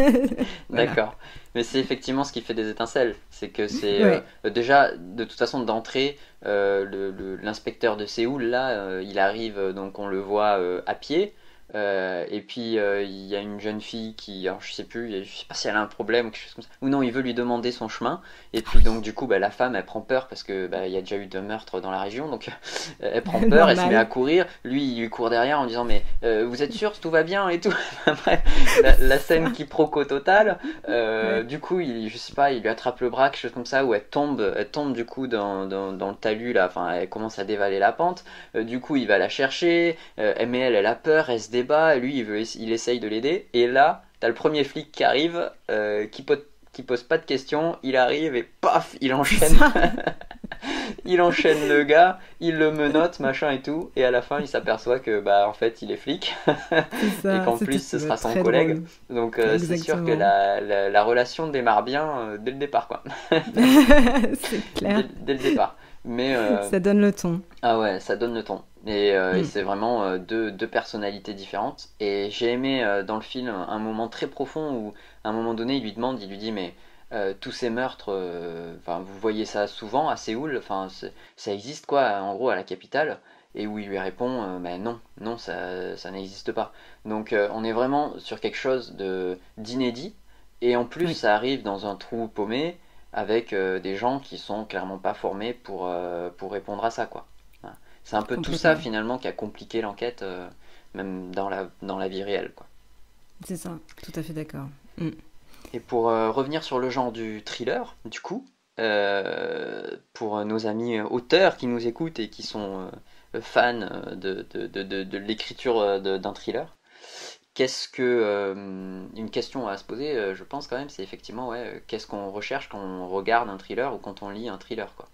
D'accord. Mais c'est effectivement ce qui fait des étincelles. C'est que c'est euh, déjà, de toute façon, d'entrée, euh, l'inspecteur de Séoul, là, euh, il arrive, donc on le voit à pied. Euh, et puis euh, il y a une jeune fille qui, alors je sais plus, je sais pas si elle a un problème ou quelque chose comme ça. Ou non, il veut lui demander son chemin. Et puis donc du coup, bah, la femme, elle prend peur parce que bah, il y a déjà eu deux meurtres dans la région, donc elle prend peur, elle se met à courir. Lui, il lui court derrière en disant mais euh, vous êtes sûr, tout va bien et tout? Bref, la, scène qui proco total. Du coup, il, je sais pas, il lui attrape le bras, quelque chose comme ça, où elle tombe, elle tombe du coup dans, dans, dans le talus là. Enfin, elle commence à dévaler la pente. du coup, il va la chercher. mais elle, elle a peur, elle se débat, et lui il, veut, il essaye de l'aider, et là, t'as le premier flic qui arrive, euh, qui, qui pose pas de questions, il arrive et paf, il enchaîne. il enchaîne le gars, il le menote, machin et tout, et à la fin il s'aperçoit que bah en fait il est flic et qu'en plus ce sera son collègue. Donc euh, c'est sûr que la, la, relation démarre bien euh, dès le départ quoi. c'est clair. Dès, le départ. Mais ça donne le ton. Ah ouais, ça donne le ton. Et, euh, mm. c'est vraiment euh, deux, deux, personnalités différentes. Et j'ai aimé euh, dans le film un moment très profond où, à un moment donné, il lui demande, il lui dit, mais tous ces meurtres, vous voyez ça souvent à Séoul, enfin, ça existe quoi, en gros, à la capitale? Et où il lui répond, ben non, non, ça, ça n'existe pas. Donc on est vraiment sur quelque chose d'inédit. Et en plus, ça arrive dans un trou paumé avec des gens qui sont clairement pas formés pour, pour répondre à ça, quoi. C'est un peu tout ça finalement qui a compliqué l'enquête, euh, même dans la, dans la vie réelle. quoi. C'est ça, tout à fait d'accord. Mm. Et pour euh, revenir sur le genre du thriller, du coup, euh, pour nos amis auteurs qui nous écoutent et qui sont fans de, de, de, de l'écriture d'un thriller, qu'est-ce que une question à se poser, je pense quand même, c'est effectivement ouais, qu'est-ce qu'on recherche quand on regarde un thriller ou quand on lit un thriller, quoi.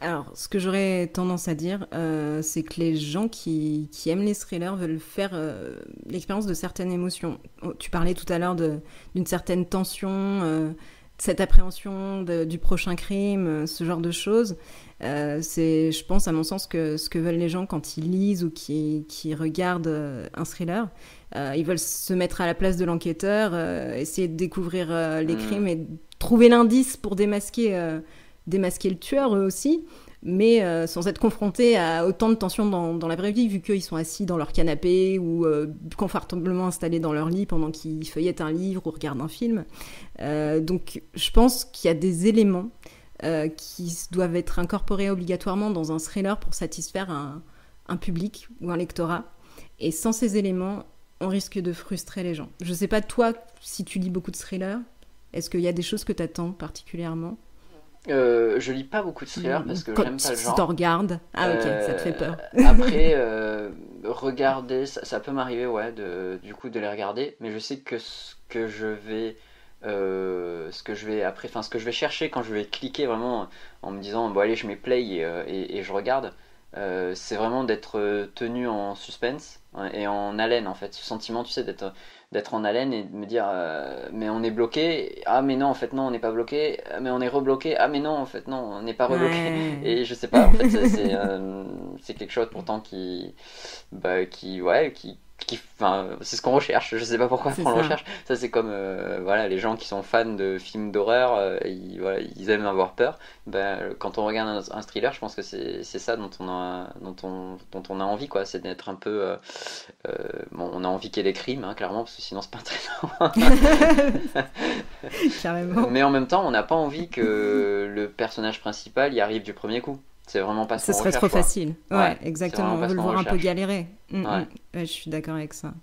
Alors, ce que j'aurais tendance à dire, euh, c'est que les gens qui, aiment les thrillers veulent faire euh, l'expérience de certaines émotions. Oh, tu parlais tout à l'heure d'une certaine tension, euh, cette appréhension du prochain crime, ce genre de choses. c'est, je pense, à mon sens, que ce que veulent les gens quand ils lisent ou qui, qui regardent un thriller. ils veulent se mettre à la place de l'enquêteur, essayer de découvrir les mmh. crimes et trouver l'indice pour démasquer démasquer le tueur eux aussi, mais euh, sans être confrontés à autant de tensions dans, la vraie vie, vu qu'ils sont assis dans leur canapé ou euh, confortablement installés dans leur lit pendant qu'ils feuillettent un livre ou regardent un film. Euh, donc je pense qu'il y a des éléments qui doivent être incorporés obligatoirement dans un thriller pour satisfaire un, public ou un lectorat. Et sans ces éléments, on risque de frustrer les gens. Je sais pas, toi, si tu lis beaucoup de thrillers, est-ce qu'il y a des choses que tu attends particulièrement? Euh, je lis pas beaucoup de thrillers parce que j'aime pas le genre. Si t'en regardes, ah ok, ça te fait peur. Euh, après, euh, regarder, ça, peut m'arriver, ouais, de, du coup de les regarder, mais je sais que ce que je vais, ce que je vais après, enfin ce que je vais chercher quand je vais cliquer vraiment en me disant bon allez je mets play et, et, je regarde, c'est vraiment d'être tenu en suspense et en haleine en fait, ce sentiment tu sais d'être d'être en haleine et de me dire euh, mais on est bloqué. Ah mais non en fait non on n'est pas bloqué. Ah, mais on est rebloqué. Ah mais non en fait non on n'est pas rebloqué. Et je sais pas en fait c'est euh, c'est quelque chose pourtant qui bah, qui ouais qui enfin, c'est ce qu'on recherche. Je sais pas pourquoi on le recherche. Ça, c'est comme euh, voilà, les gens qui sont fans de films d'horreur, euh, ils, voilà, ils aiment avoir peur. Ben, quand on regarde un, thriller, je pense que c'est ça dont on a, dont on, dont on a envie, quoi. C'est d'être un peu. Euh, bon, on a envie qu'il y ait des crimes, hein, clairement, parce que sinon c'est pas très Carrément. Mais en même temps, on n'a pas envie que le personnage principal y arrive du premier coup. C'est vraiment pas ce serait trop facile. Ouais, exactement. On veut le voir un peu galérer. Mm, mm. je suis d'accord avec ça.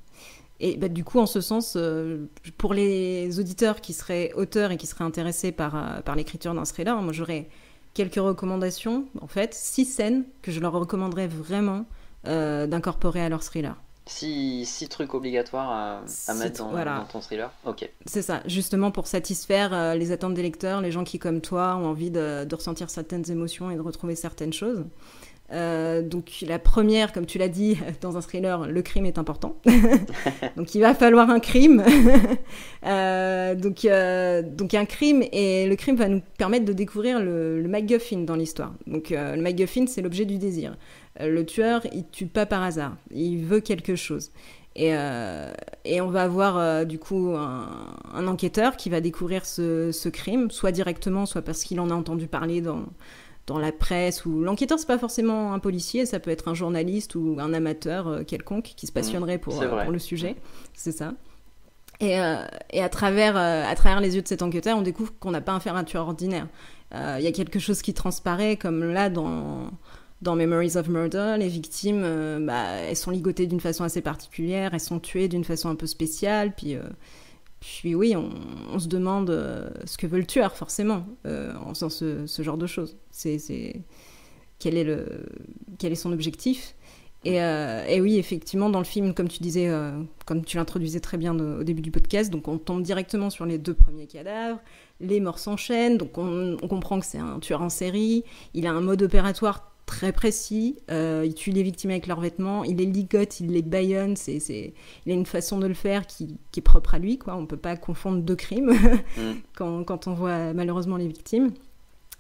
Et bah, du coup, en ce sens, euh, pour les auditeurs qui seraient auteurs et qui seraient intéressés par, euh, par l'écriture d'un thriller, moi j'aurais quelques recommandations, en fait, six scènes que je leur recommanderais vraiment euh, d'incorporer à leur thriller. Six, trucs obligatoires à, mettre dans, ton thriller Ok. C'est ça, justement pour satisfaire euh, les attentes des lecteurs, les gens qui, comme toi, ont envie de, ressentir certaines émotions et de retrouver certaines choses. Euh, donc la première, comme tu l'as dit, dans un thriller, le crime est important. donc il va falloir un crime. euh, donc, euh, donc un crime et le crime va nous permettre de découvrir le, le MacGuffin dans l'histoire. Donc le MacGuffin, c'est l'objet du désir. Euh, le tueur, il tue pas par hasard, il veut quelque chose. Et, euh, et on va avoir euh, du coup un, enquêteur qui va découvrir ce, crime, soit directement, soit parce qu'il en a entendu parler dans, dans la presse ou l'enquêteur c'est pas forcément un policier ça peut être un journaliste ou un amateur euh, quelconque qui se passionnerait pour, pour le sujet. C'est ça. Et, et, à travers à travers les yeux de cet enquêteur on découvre qu'on n'a pas affaire à un tueur ordinaire. Il y a quelque chose qui transparaît comme là dans dans Memories of Murder, les victimes, euh, bah, elles sont ligotées d'une façon assez particulière, elles sont tuées d'une façon un peu spéciale, puis, euh, puis oui, on, se demande euh, ce que veut le tueur, forcément, en faisant ce, genre de choses. C'est, Quel, est le... Quel est son objectif? Et, oui, effectivement, dans le film, comme tu disais, comme tu l'introduisais très bien au début du podcast, donc on tombe directement sur les deux premiers cadavres, les morts s'enchaînent, donc on, on comprend que c'est un tueur en série, il a un mode opératoire très précis. Euh, il tue les victimes avec leurs vêtements, il les ligote, il les baillonne. C'est, c'est... Il a une façon de le faire qui, qui est propre à lui. Quoi. On ne peut pas confondre deux crimes mm. quand, quand, on voit malheureusement les victimes.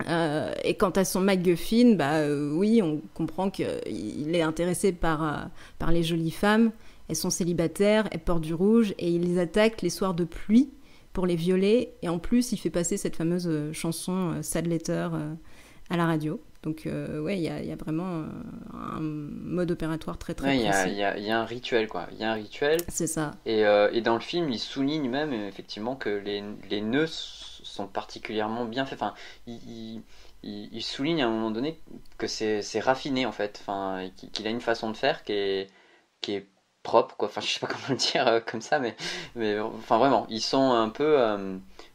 Euh, et quant à son MacGuffin, bah, euh, oui, on comprend qu'il est intéressé par, par les jolies femmes. Elles sont célibataires, elles portent du rouge et il les attaque les soirs de pluie pour les violer. Et en plus, il fait passer cette fameuse chanson Sad Letter à la radio. Donc, euh, ouais, il y a, vraiment un mode opératoire très très Il y, a un rituel, quoi. Il y a un rituel. C'est ça. Et, euh, et, dans le film, il souligne même, effectivement, que les, les nœuds sont particulièrement bien faits. Enfin, il, il, souligne à un moment donné que c'est raffiné, en fait. Enfin, qu'il a une façon de faire qui est, qui est propre, quoi. Enfin, je sais pas comment le dire euh, comme ça, mais, mais enfin, vraiment, ils sont un peu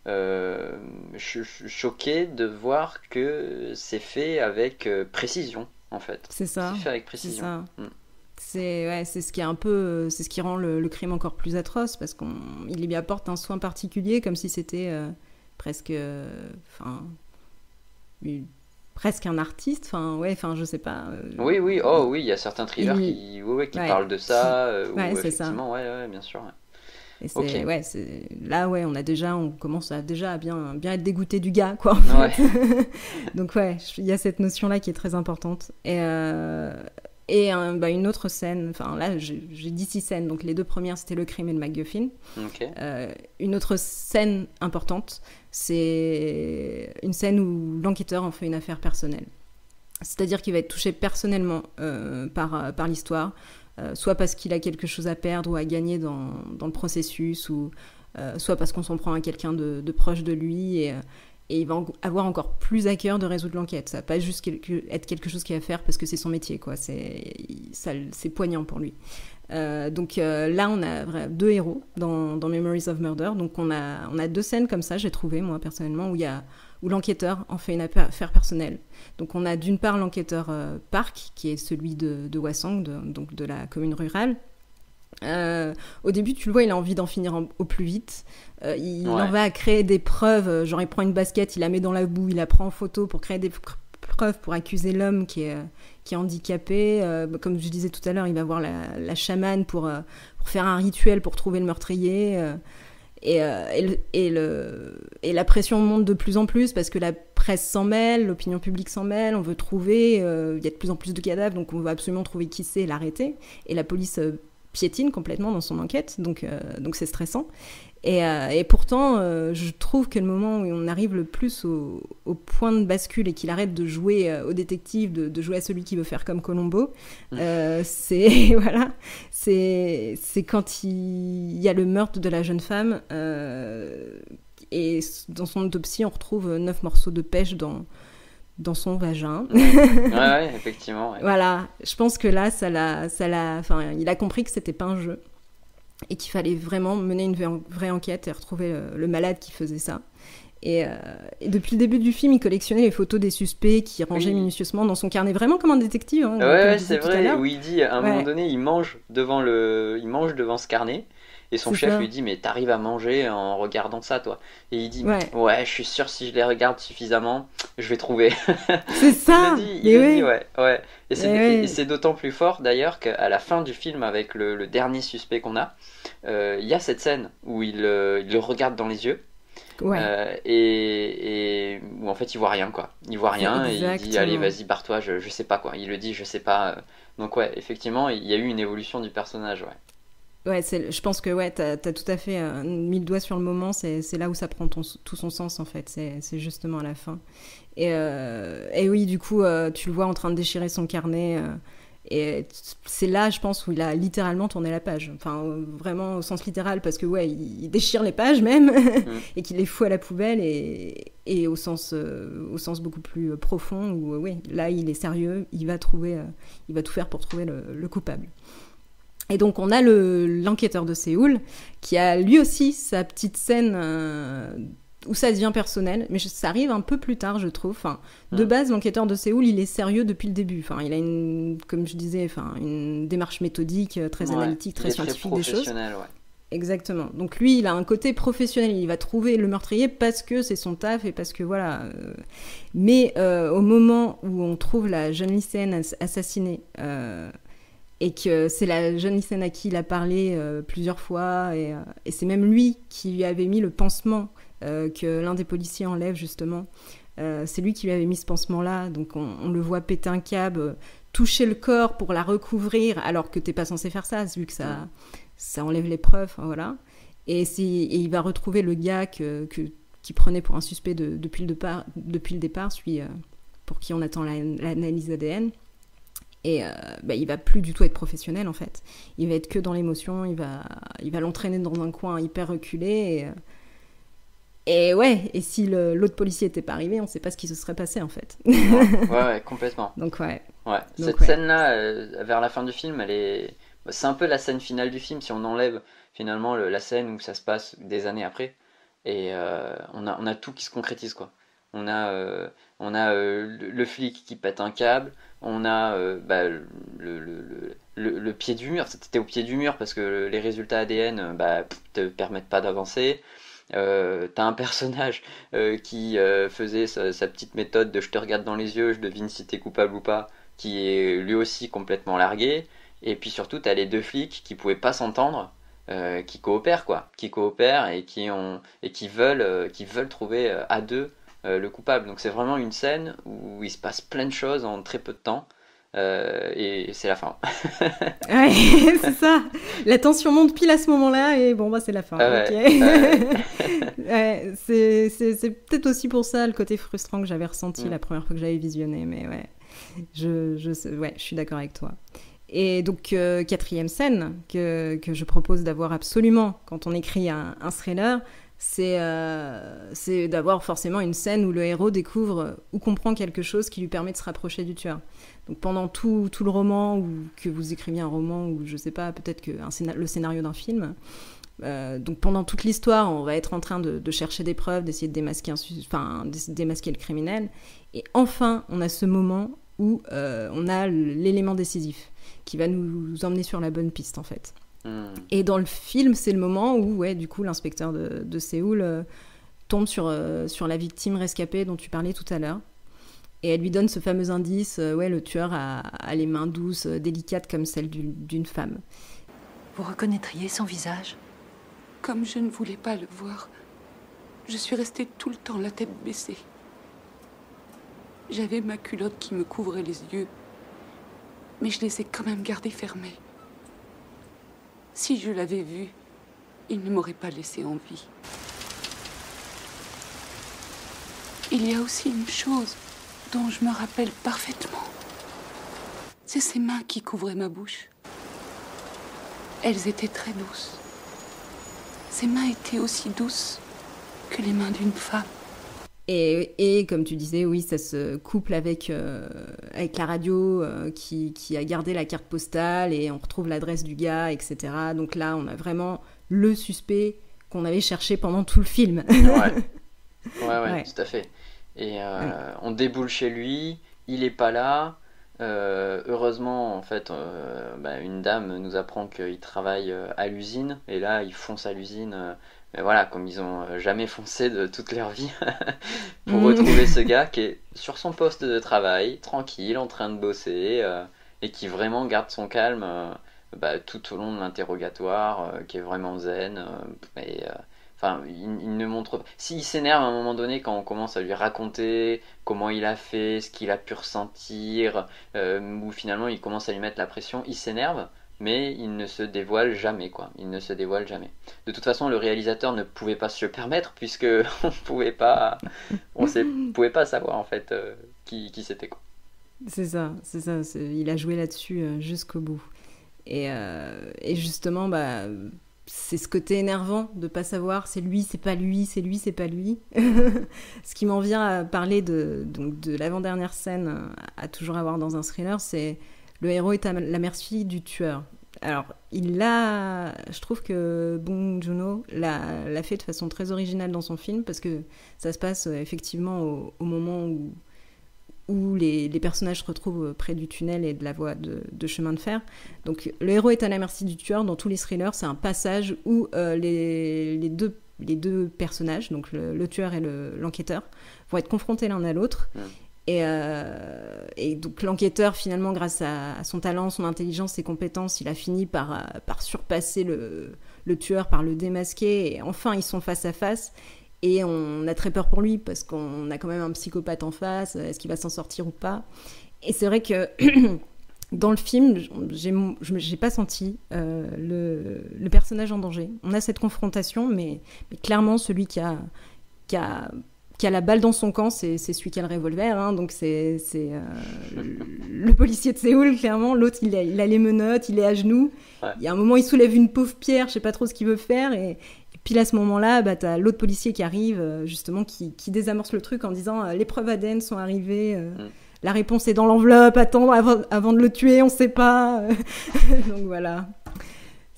euh, suis choqué de voir que c'est fait avec euh, précision, en fait. C'est ça. C'est fait avec précision. Mm. C'est ouais, c'est ce qui est un peu, c'est ce qui rend le, crime encore plus atroce parce qu'il lui apporte un soin particulier comme si c'était euh, presque, enfin, presque un artiste. Enfin ouais, enfin je sais pas. oui oui, oh oui, il y a certains thrillers qui, qui parlent de ça. ouais, c'est ça. Ouais, ouais, bien sûr. Et c'est, ouais, c'est, là, ouais, on a déjà, on commence à déjà à bien, bien être dégoûté du gars, quoi. Donc, ouais, il y a cette notion-là qui est très importante. Et, euh, et bah, une autre scène, enfin là, j'ai, dit six scènes, donc les deux premières, c'était le crime et le MacGuffin. Euh, une autre scène importante, c'est une scène où l'enquêteur en fait une affaire personnelle. C'est-à-dire qu'il va être touché personnellement euh, par, par l'histoire. Euh, soit parce qu'il a quelque chose à perdre ou à gagner dans, dans le processus, ou euh, soit parce qu'on s'en prend à quelqu'un de, proche de lui et, euh, et, il va avoir encore plus à cœur de résoudre l'enquête. Ça va pas juste être quelque chose qu'il va faire parce que c'est son métier, quoi. C'est poignant pour lui. donc là, on a deux héros dans, dans, Memories of Murder. Donc on a, on a deux scènes comme ça, j'ai trouvé, moi, personnellement, où il y a où l'enquêteur en fait une affaire personnelle. Donc on a d'une part l'enquêteur euh, Park, qui est celui de, de Wasang, donc de la commune rurale. Euh, au début, tu le vois, il a envie d'en finir au plus vite. Euh, il en va à créer des preuves, genre il prend une basket, il la met dans la boue, il la prend en photo pour créer des preuves pour accuser l'homme qui est, qui est handicapé. comme je disais tout à l'heure, il va voir la, la chamane pour, pour faire un rituel pour trouver le meurtrier. Euh, et, le, et, la pression monte de plus en plus parce que la presse s'en mêle, l'opinion publique s'en mêle, on veut trouver, euh, il y a de plus en plus de cadavres, donc on veut absolument trouver qui c'est et l'arrêter. Et la police euh, piétine complètement dans son enquête, donc donc c'est stressant. Euh, et, pourtant, euh, je trouve que le moment où on arrive le plus au, point de bascule et qu'il arrête de jouer euh, au détective, de, jouer à celui qui veut faire comme Colombo, c'est voilà, c'est quand il, y a le meurtre de la jeune femme et dans son autopsie, on retrouve neuf morceaux de pêche dans dans son vagin. ouais, effectivement. Voilà, je pense que là, ça l'a, ça l'a, enfin, il a compris que c'était pas un jeu et qu'il fallait vraiment mener une vraie enquête et retrouver le, malade qui faisait ça. Euh, et, depuis le début du film, il collectionnait les photos des suspects qui rangeait minutieusement dans son carnet, vraiment comme un détective. Hein, ouais, c'est vrai. Où il dit, à un moment donné, il mange devant le, il mange devant ce carnet. Et son chef lui dit mais t'arrives à manger en regardant ça toi Et il dit ouais. je suis sûr si je les regarde suffisamment je vais trouver. C'est ça. il le dit, ouais ouais. Et c'est d'autant plus fort d'ailleurs qu'à la fin du film avec le, dernier suspect qu'on a, euh, il y a cette scène où il, euh, il, le regarde dans les yeux. Euh, et, et, où en fait il voit rien quoi. Il voit rien et il dit allez vas-y barre-toi, je, je sais pas quoi. Il le dit je sais pas. Donc ouais effectivement il y a eu une évolution du personnage ouais. Ouais, je pense que ouais, tu as, tout à fait mis le doigt sur le moment, c'est là où ça prend tout son sens en fait, c'est justement à la fin. Et, et oui, du coup, tu le vois en train de déchirer son carnet. Et c'est là, je pense, où il a littéralement tourné la page. Enfin, vraiment au sens littéral, parce que, ouais, il déchire les pages même, et qu'il les fout à la poubelle, et, et au, sens, euh, au sens beaucoup plus profond, où, euh, oui, là, il est sérieux, il va, trouver, euh, il va tout faire pour trouver le, coupable. Et donc, on a l'enquêteur de Séoul, qui a lui aussi sa petite scène où ça devient personnel, mais ça arrive un peu plus tard, je trouve. Enfin, de base, l'enquêteur de Séoul, il est sérieux depuis le début. Enfin, il a une, comme je disais, enfin, une démarche méthodique, euh, très analytique, très scientifique des choses. Ouais. Exactement. Donc lui, il a un côté professionnel. Il va trouver le meurtrier parce que c'est son taf et parce que voilà. Euh. Mais euh, au moment où on trouve la jeune lycéenne assassinée et que c'est la jeune lycéenne à qui il a parlé plusieurs fois et, et c'est même lui qui lui avait mis le pansement euh, que l'un des policiers enlève justement. Euh, c'est lui qui lui avait mis ce pansement-là, donc on, le voit péter un câble, toucher le corps pour la recouvrir, alors que t'es pas censé faire ça, vu que ça, ça enlève les preuves, voilà. Et, il va retrouver le gars que, qui prenait pour un suspect depuis, le départ, depuis le départ, celui euh, pour qui on attend l'analyse ADN. Et bah, il va plus du tout être professionnel en fait. Il va être que dans l'émotion, il va, il va l'entraîner dans un coin hyper reculé. Et, et ouais, et si l'autre policier n'était pas arrivé, on ne sait pas ce qui se serait passé en fait. ouais, ouais, complètement. Donc ouais. Ouais, cette scène-là, euh, vers la fin du film, elle est, c'est un peu la scène finale du film si on enlève finalement la scène où ça se passe des années après. Et euh, on, a, on a tout qui se concrétise quoi. On a, euh, on a le, flic qui pète un câble, on a bah, le, pied du mur, c'était au pied du mur parce que les résultats ADN bah, te permettent pas d'avancer. Euh, t'as un personnage euh, qui euh, faisait sa, petite méthode de je te regarde dans les yeux, je devine si t'es coupable ou pas, qui est lui aussi complètement largué. Et puis surtout, t'as les deux flics qui pouvaient pas s'entendre, qui coopèrent quoi, qui coopèrent et qui ont et qui veulent trouver à deux le coupable. Donc c'est vraiment une scène où il se passe plein de choses en très peu de temps. Euh, et c'est la fin. ouais, c'est ça. La tension monte pile à ce moment-là et bon, bah, c'est la fin. c'est peut-être aussi pour ça le côté frustrant que j'avais ressenti mm. la première fois que j'avais visionné, mais ouais, je, je, ouais, je suis d'accord avec toi. Et donc, euh, quatrième scène que, que je propose d'avoir absolument quand on écrit un, un thriller, euh, c'est d'avoir forcément une scène où le héros découvre ou comprend quelque chose qui lui permet de se rapprocher du tueur. Donc pendant tout, tout le roman, ou que vous écriviez un roman, ou je sais pas, peut-être que le scénario d'un film, euh, donc pendant toute l'histoire, on va être en train de, chercher des preuves, d'essayer de démasquer, enfin, démasquer le criminel. Et enfin, on a ce moment où euh, on a l'élément décisif qui va nous emmener sur la bonne piste en fait. Hmm. Et dans le film, c'est le moment où, ouais, du coup, l'inspecteur de, Séoul euh, tombe sur, sur la victime rescapée dont tu parlais tout à l'heure. Et elle lui donne ce fameux indice, euh, ouais, le tueur a, les mains douces, euh, délicates comme celles d'une femme. Vous reconnaîtriez son visage? Comme je ne voulais pas le voir, je suis restée tout le temps la tête baissée. J'avais ma culotte qui me couvrait les yeux, mais je les ai quand même gardés fermés. Si je l'avais vu, il ne m'aurait pas laissé en vie. Il y a aussi une chose dont je me rappelle parfaitement. C'est ses mains qui couvraient ma bouche. Elles étaient très douces. Ses mains étaient aussi douces que les mains d'une femme. Et, et, comme tu disais, oui, ça se couple avec, euh, avec la radio euh, qui, qui, a gardé la carte postale et on retrouve l'adresse du gars, etc. Donc là, on a vraiment le suspect qu'on avait cherché pendant tout le film. ouais, ouais, ouais. tout à fait. Et euh, on déboule chez lui, il est pas là. Heureusement, en fait, bah, une dame nous apprend qu'il travaille à l'usine, et là, ils foncent à l'usine. Mais voilà, comme ils ont jamais foncé de toute leur vie, pour mm. retrouver ce gars qui est sur son poste de travail, tranquille, en train de bosser, et qui vraiment garde son calme bah, tout au long de l'interrogatoire, qui est vraiment zen. et Enfin, il, ne montre pas. S'il s'énerve à un moment donné quand on commence à lui raconter comment il a fait, ce qu'il a pu ressentir, euh, ou finalement il commence à lui mettre la pression, il s'énerve. Mais il ne se dévoile jamais, quoi. Il ne se dévoile jamais. De toute façon, le réalisateur ne pouvait pas se le permettre, puisque on pouvait pas, on ne pouvait pas savoir en fait euh, qui, qui c'était quoi. C'est ça, c'est ça. Il a joué là-dessus euh, jusqu'au bout. Et, et, justement, bah, c'est ce côté énervant de pas savoir c'est lui, c'est pas lui, c'est lui, c'est pas lui. ce qui m'en vient à parler de, donc, de l'avant-dernière scène à toujours avoir dans un thriller, c'est le héros est à la merci du tueur. Alors, il l'a. Je trouve que Bong Joon-ho l'a fait de façon très originale dans son film parce que ça se passe euh, effectivement au, moment où, les, personnages se retrouvent près du tunnel et de la voie de, chemin de fer. Donc, le héros est à la merci du tueur. Dans tous les thrillers, c'est un passage où euh, les deux personnages, donc le, tueur et l'enquêteur, vont être confrontés l'un à l'autre. Euh, et, donc l'enquêteur, finalement, grâce à, son talent, son intelligence, ses compétences, il a fini par, euh, par surpasser le, le, tueur, par le démasquer. Et enfin, ils sont face à face. Et on a très peur pour lui parce qu'on a quand même un psychopathe en face. Est-ce qu'il va s'en sortir ou pas? Et c'est vrai que dans le film, je n'ai pas senti euh, le, le, personnage en danger. On a cette confrontation, mais, clairement, celui qui a qui a la balle dans son camp, c'est celui qui a le revolver. Hein, donc c'est euh, le policier de Séoul, clairement. L'autre, il, il, a les menottes, il est à genoux. Il y a un moment, il soulève une pauvre pierre, je sais pas trop ce qu'il veut faire. Et, puis à ce moment-là, bah, tu as l'autre policier qui arrive, euh, justement, qui, qui, désamorce le truc en disant euh, Les preuves ADN sont arrivées. Mm. La réponse est dans l'enveloppe, attends, avant, avant, de le tuer, on sait pas. donc voilà.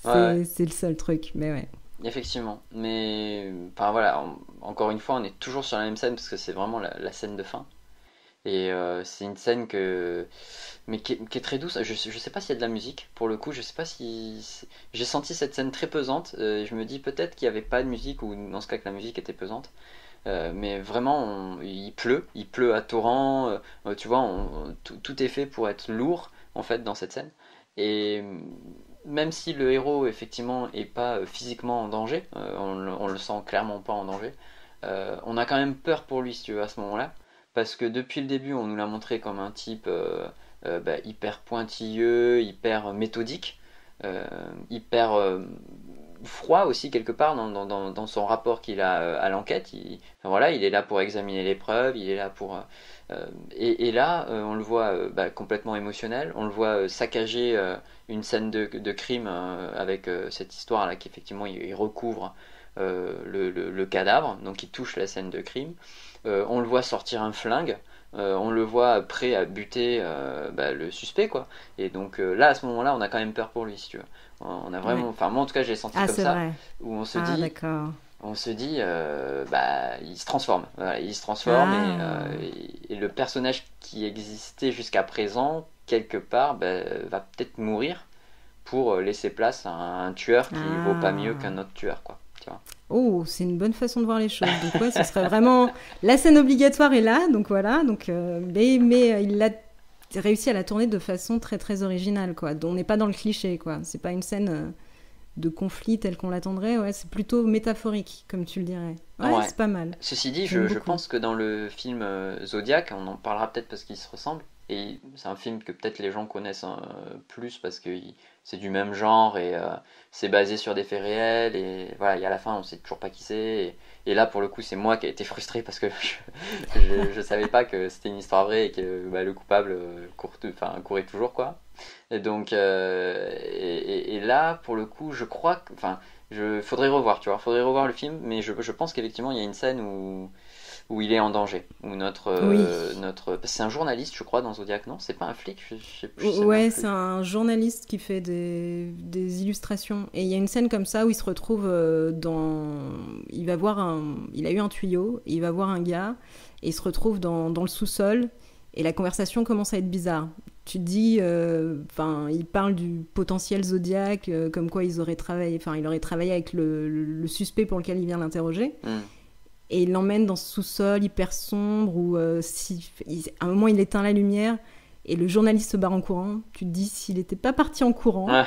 C'est le seul truc, mais ouais. Effectivement, mais enfin voilà, encore une fois, on est toujours sur la même scène parce que c'est vraiment la, scène de fin. Et euh, c'est une scène que, mais qui est, très douce. Je, je sais pas s'il y a de la musique pour le coup. Je sais pas si j'ai senti cette scène très pesante. Euh, je me dis peut-être qu'il n'y avait pas de musique ou dans ce cas que la musique était pesante. Euh, mais vraiment, il pleut, il pleut à torrent. tu vois, tout, tout, est fait pour être lourd en fait dans cette scène. Et même si le héros effectivement est pas euh, physiquement en danger, euh, on, le sent clairement pas en danger, euh, on a quand même peur pour lui si tu veux à ce moment-là, parce que depuis le début on nous l'a montré comme un type bah, hyper pointilleux, hyper méthodique, hyper froid aussi quelque part dans, son rapport qu'il a à l'enquête. Il, voilà, il est là pour examiner les preuves, il est là pour et, là, on le voit bah, complètement émotionnel, on le voit saccager une scène de, crime euh, avec euh, cette histoire là qu'effectivement il, recouvre euh, le, cadavre, donc il touche la scène de crime. on le voit sortir un flingue. on le voit prêt à buter bah, le suspect quoi. Et donc là à ce moment là on a quand même peur pour lui si tu veux. On a vraiment enfin moi en tout cas j'ai senti ah, comme ça où on se ah, dit on se dit bah il se transforme. Il se transforme ah. et, le personnage qui existait jusqu'à présent quelque part, ben, va peut-être mourir pour euh, laisser place à un, tueur qui ne vaut pas mieux qu'un autre tueur, quoi. Tu vois. Oh, c'est une bonne façon de voir les choses. Donc ouais, ce serait vraiment la scène obligatoire est là, donc voilà. Donc euh, mais, mais euh, il a réussi à la tourner de façon très très originale, quoi. on n'est pas dans le cliché, quoi. C'est pas une scène de conflit tel qu'on l'attendrait. Ouais, c'est plutôt métaphorique, comme tu le dirais. Ouais, c'est pas mal. Ceci dit, je, je, pense que dans le film Zodiac, on en parlera peut-être parce qu'il se ressemble. Et c'est un film que peut-être les gens connaissent hein, plus parce que c'est du même genre et euh, c'est basé sur des faits réels. Et voilà, et à la fin, on sait toujours pas qui c'est. Et, là, pour le coup, c'est moi qui ai été frustré parce que je, je, savais pas que c'était une histoire vraie et que bah, le coupable euh, enfin, courait toujours. quoi. Et donc, euh, et, là, pour le coup, je crois que. Enfin, je faudrait revoir, tu vois. Faudrait revoir le film, mais je, je pense qu'effectivement, il y a une scène où où il est en danger. Où notre, euh, notre... C'est un journaliste, je crois, dans Zodiac, non? C'est pas un flic je, sais, plus, Ouais, c'est un journaliste qui fait des, des, illustrations. Et il y a une scène comme ça où il se retrouve euh, dans. Il va voir un. Il a eu un tuyau, il va voir un gars, et il se retrouve dans, dans le sous-sol, et la conversation commence à être bizarre. Tu te dis, euh, enfin, il parle du potentiel Zodiac, comme quoi ils auraient travaillé, enfin, il aurait travaillé avec le, le, suspect pour lequel il vient l'interroger. Hmm et il l'emmène dans ce sous-sol hyper sombre où euh, si, à un moment il éteint la lumière et le journaliste se barre en courant. Tu te dis s'il n'était pas parti en courant,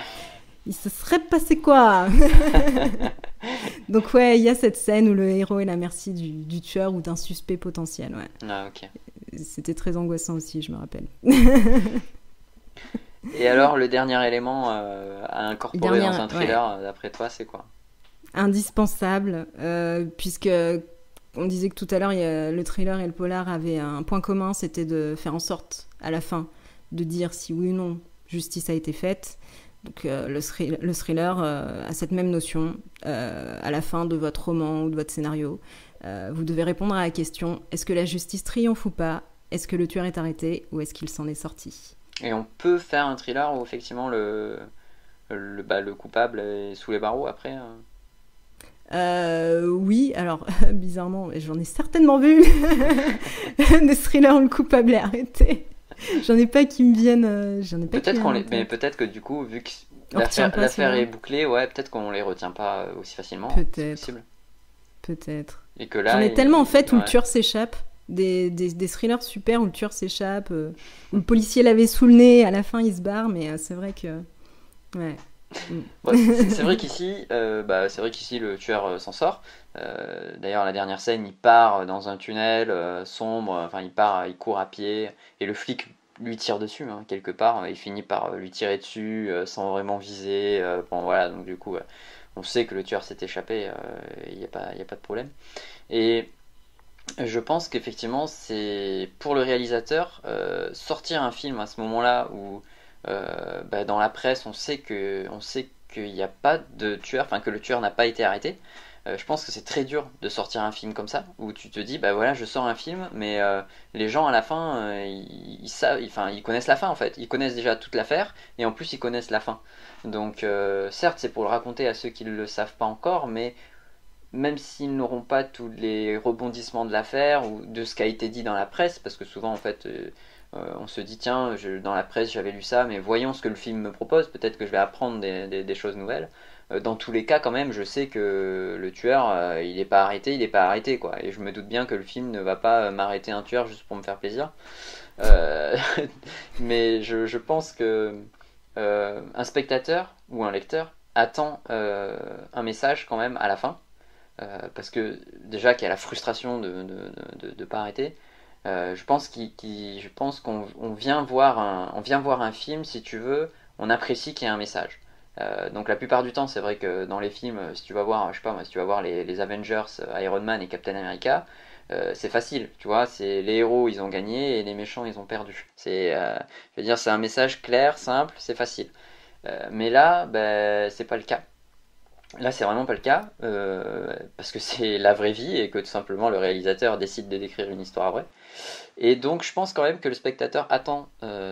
il se serait passé quoi Donc ouais, il y a cette scène où le héros est la merci du, tueur ou d'un suspect potentiel. Ouais. Ah, ok. C'était très angoissant aussi, je me rappelle. Et alors, le dernier élément à incorporer dans un thriller, d'après toi, c'est quoi? Indispensable, puisque on disait que tout à l'heure, le thriller et le polar avaient un point commun, c'était de faire en sorte, à la fin, de dire si oui ou non justice a été faite. Donc euh, le, thriller euh, a cette même notion euh, à la fin de votre roman ou de votre scénario. vous devez répondre à la question est-ce que la justice triomphe ou pas? Est-ce que le tueur est arrêté ou est-ce qu'il s'en est sorti? Et on peut faire un thriller où effectivement le, le, bah, le coupable est sous les barreaux après oui, alors bizarrement, j'en ai certainement vu des thrillers où le coupable est arrêté. J'en ai pas qui me viennent. Euh, j'en ai pas. Peut-être qu'on les, mais peut-être que du coup, vu que l'affaire est bouclée, ouais, peut-être qu'on les retient pas euh, aussi facilement. Peut-être. Peut-être. Et que là, j'en ai tellement en fait où le tueur s'échappe. Des, des, des, thrillers super où le tueur s'échappe, euh, où le policier l'avait sous le nez, à la fin il se barre, mais c'est vrai que. Ouais. Mm. c'est vrai qu'ici, bah, c'est vrai qu'ici le tueur s'en sort. Euh, d'ailleurs, la dernière scène, il part dans un tunnel euh, sombre, enfin, il part, il court à pied, et le flic lui tire dessus, hein, quelque part. Il finit par lui tirer dessus sans vraiment viser. bon, voilà, donc du coup, on sait que le tueur s'est échappé, il n'y a, pas, a pas de problème. Et je pense qu'effectivement, c'est pour le réalisateur, sortir un film à ce moment-là où bah, dans la presse, on sait que sait qu'il n'y a pas de tueur, enfin que le tueur n'a pas été arrêté. Euh, je pense que c'est très dur de sortir un film comme ça, où tu te dis, bah voilà, je sors un film, mais euh, les gens à la fin, euh, ils, savent, enfin, ils connaissent la fin en fait. Ils connaissent déjà toute l'affaire, et en plus, ils connaissent la fin. Donc, certes, c'est pour le raconter à ceux qui ne le savent pas encore, mais même s'ils n'auront pas tous les rebondissements de l'affaire ou de ce qui a été dit dans la presse, parce que souvent, en fait, on se dit, tiens, dans la presse, j'avais lu ça, mais voyons ce que le film me propose, peut-être que je vais apprendre des choses nouvelles. Euh, dans tous les cas, quand même, je sais que le tueur, euh, il n'est pas arrêté, il n'est pas arrêté, quoi. Et je me doute bien que le film ne va pas m'arrêter un tueur juste pour me faire plaisir. Euh, mais je, pense que un spectateur ou un lecteur attend un message quand même à la fin. parce que déjà qu'il y a la frustration de ne pas arrêter, je pense qu'on vient voir un, on vient voir un film si tu veux, on apprécie qu'il y ait un message. Euh, donc la plupart du temps, c'est vrai que dans les films, euh, si tu vas voir, je sais pas, si tu vas voir les, Avengers, euh, Iron Man et Captain America, c'est facile, tu vois. C'est les héros, ils ont gagné et les méchants, ils ont perdu. C'est, je veux dire, c'est un message clair, simple, c'est facile. mais là, ben, c'est pas le cas. Là, c'est vraiment pas le cas parce que c'est la vraie vie et que tout simplement le réalisateur décide de décrire une histoire vraie. Et donc, je pense quand même que le spectateur attend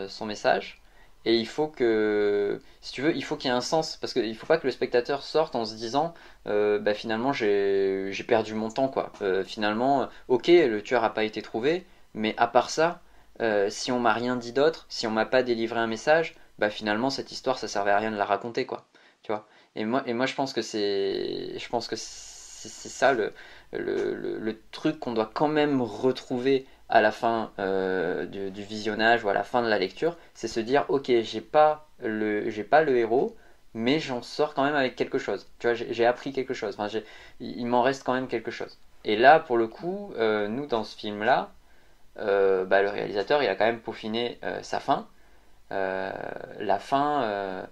son message et il faut que, si tu veux, il faut qu'il y ait un sens. Parce qu'il ne faut pas que le spectateur sorte en se disant, euh, bah, finalement, j'ai perdu mon temps. quoi. Euh, finalement, ok, le tueur n'a pas été trouvé, mais à part ça, euh, si on m'a rien dit d'autre, si on m'a pas délivré un message, bah, finalement, cette histoire, ça servait à rien de la raconter. quoi. Tu vois? Et, moi, et moi, je pense que c'est ça le, le, le truc qu'on doit quand même retrouver à la fin euh, du, visionnage ou à la fin de la lecture, c'est se dire ok j'ai pas le j'ai pas le héros, mais j'en sors quand même avec quelque chose. Tu vois, j'ai appris quelque chose. Enfin, il m'en reste quand même quelque chose. Et là, pour le coup, euh, nous dans ce film-là, euh, bah, le réalisateur il a quand même peaufiné sa fin. la fin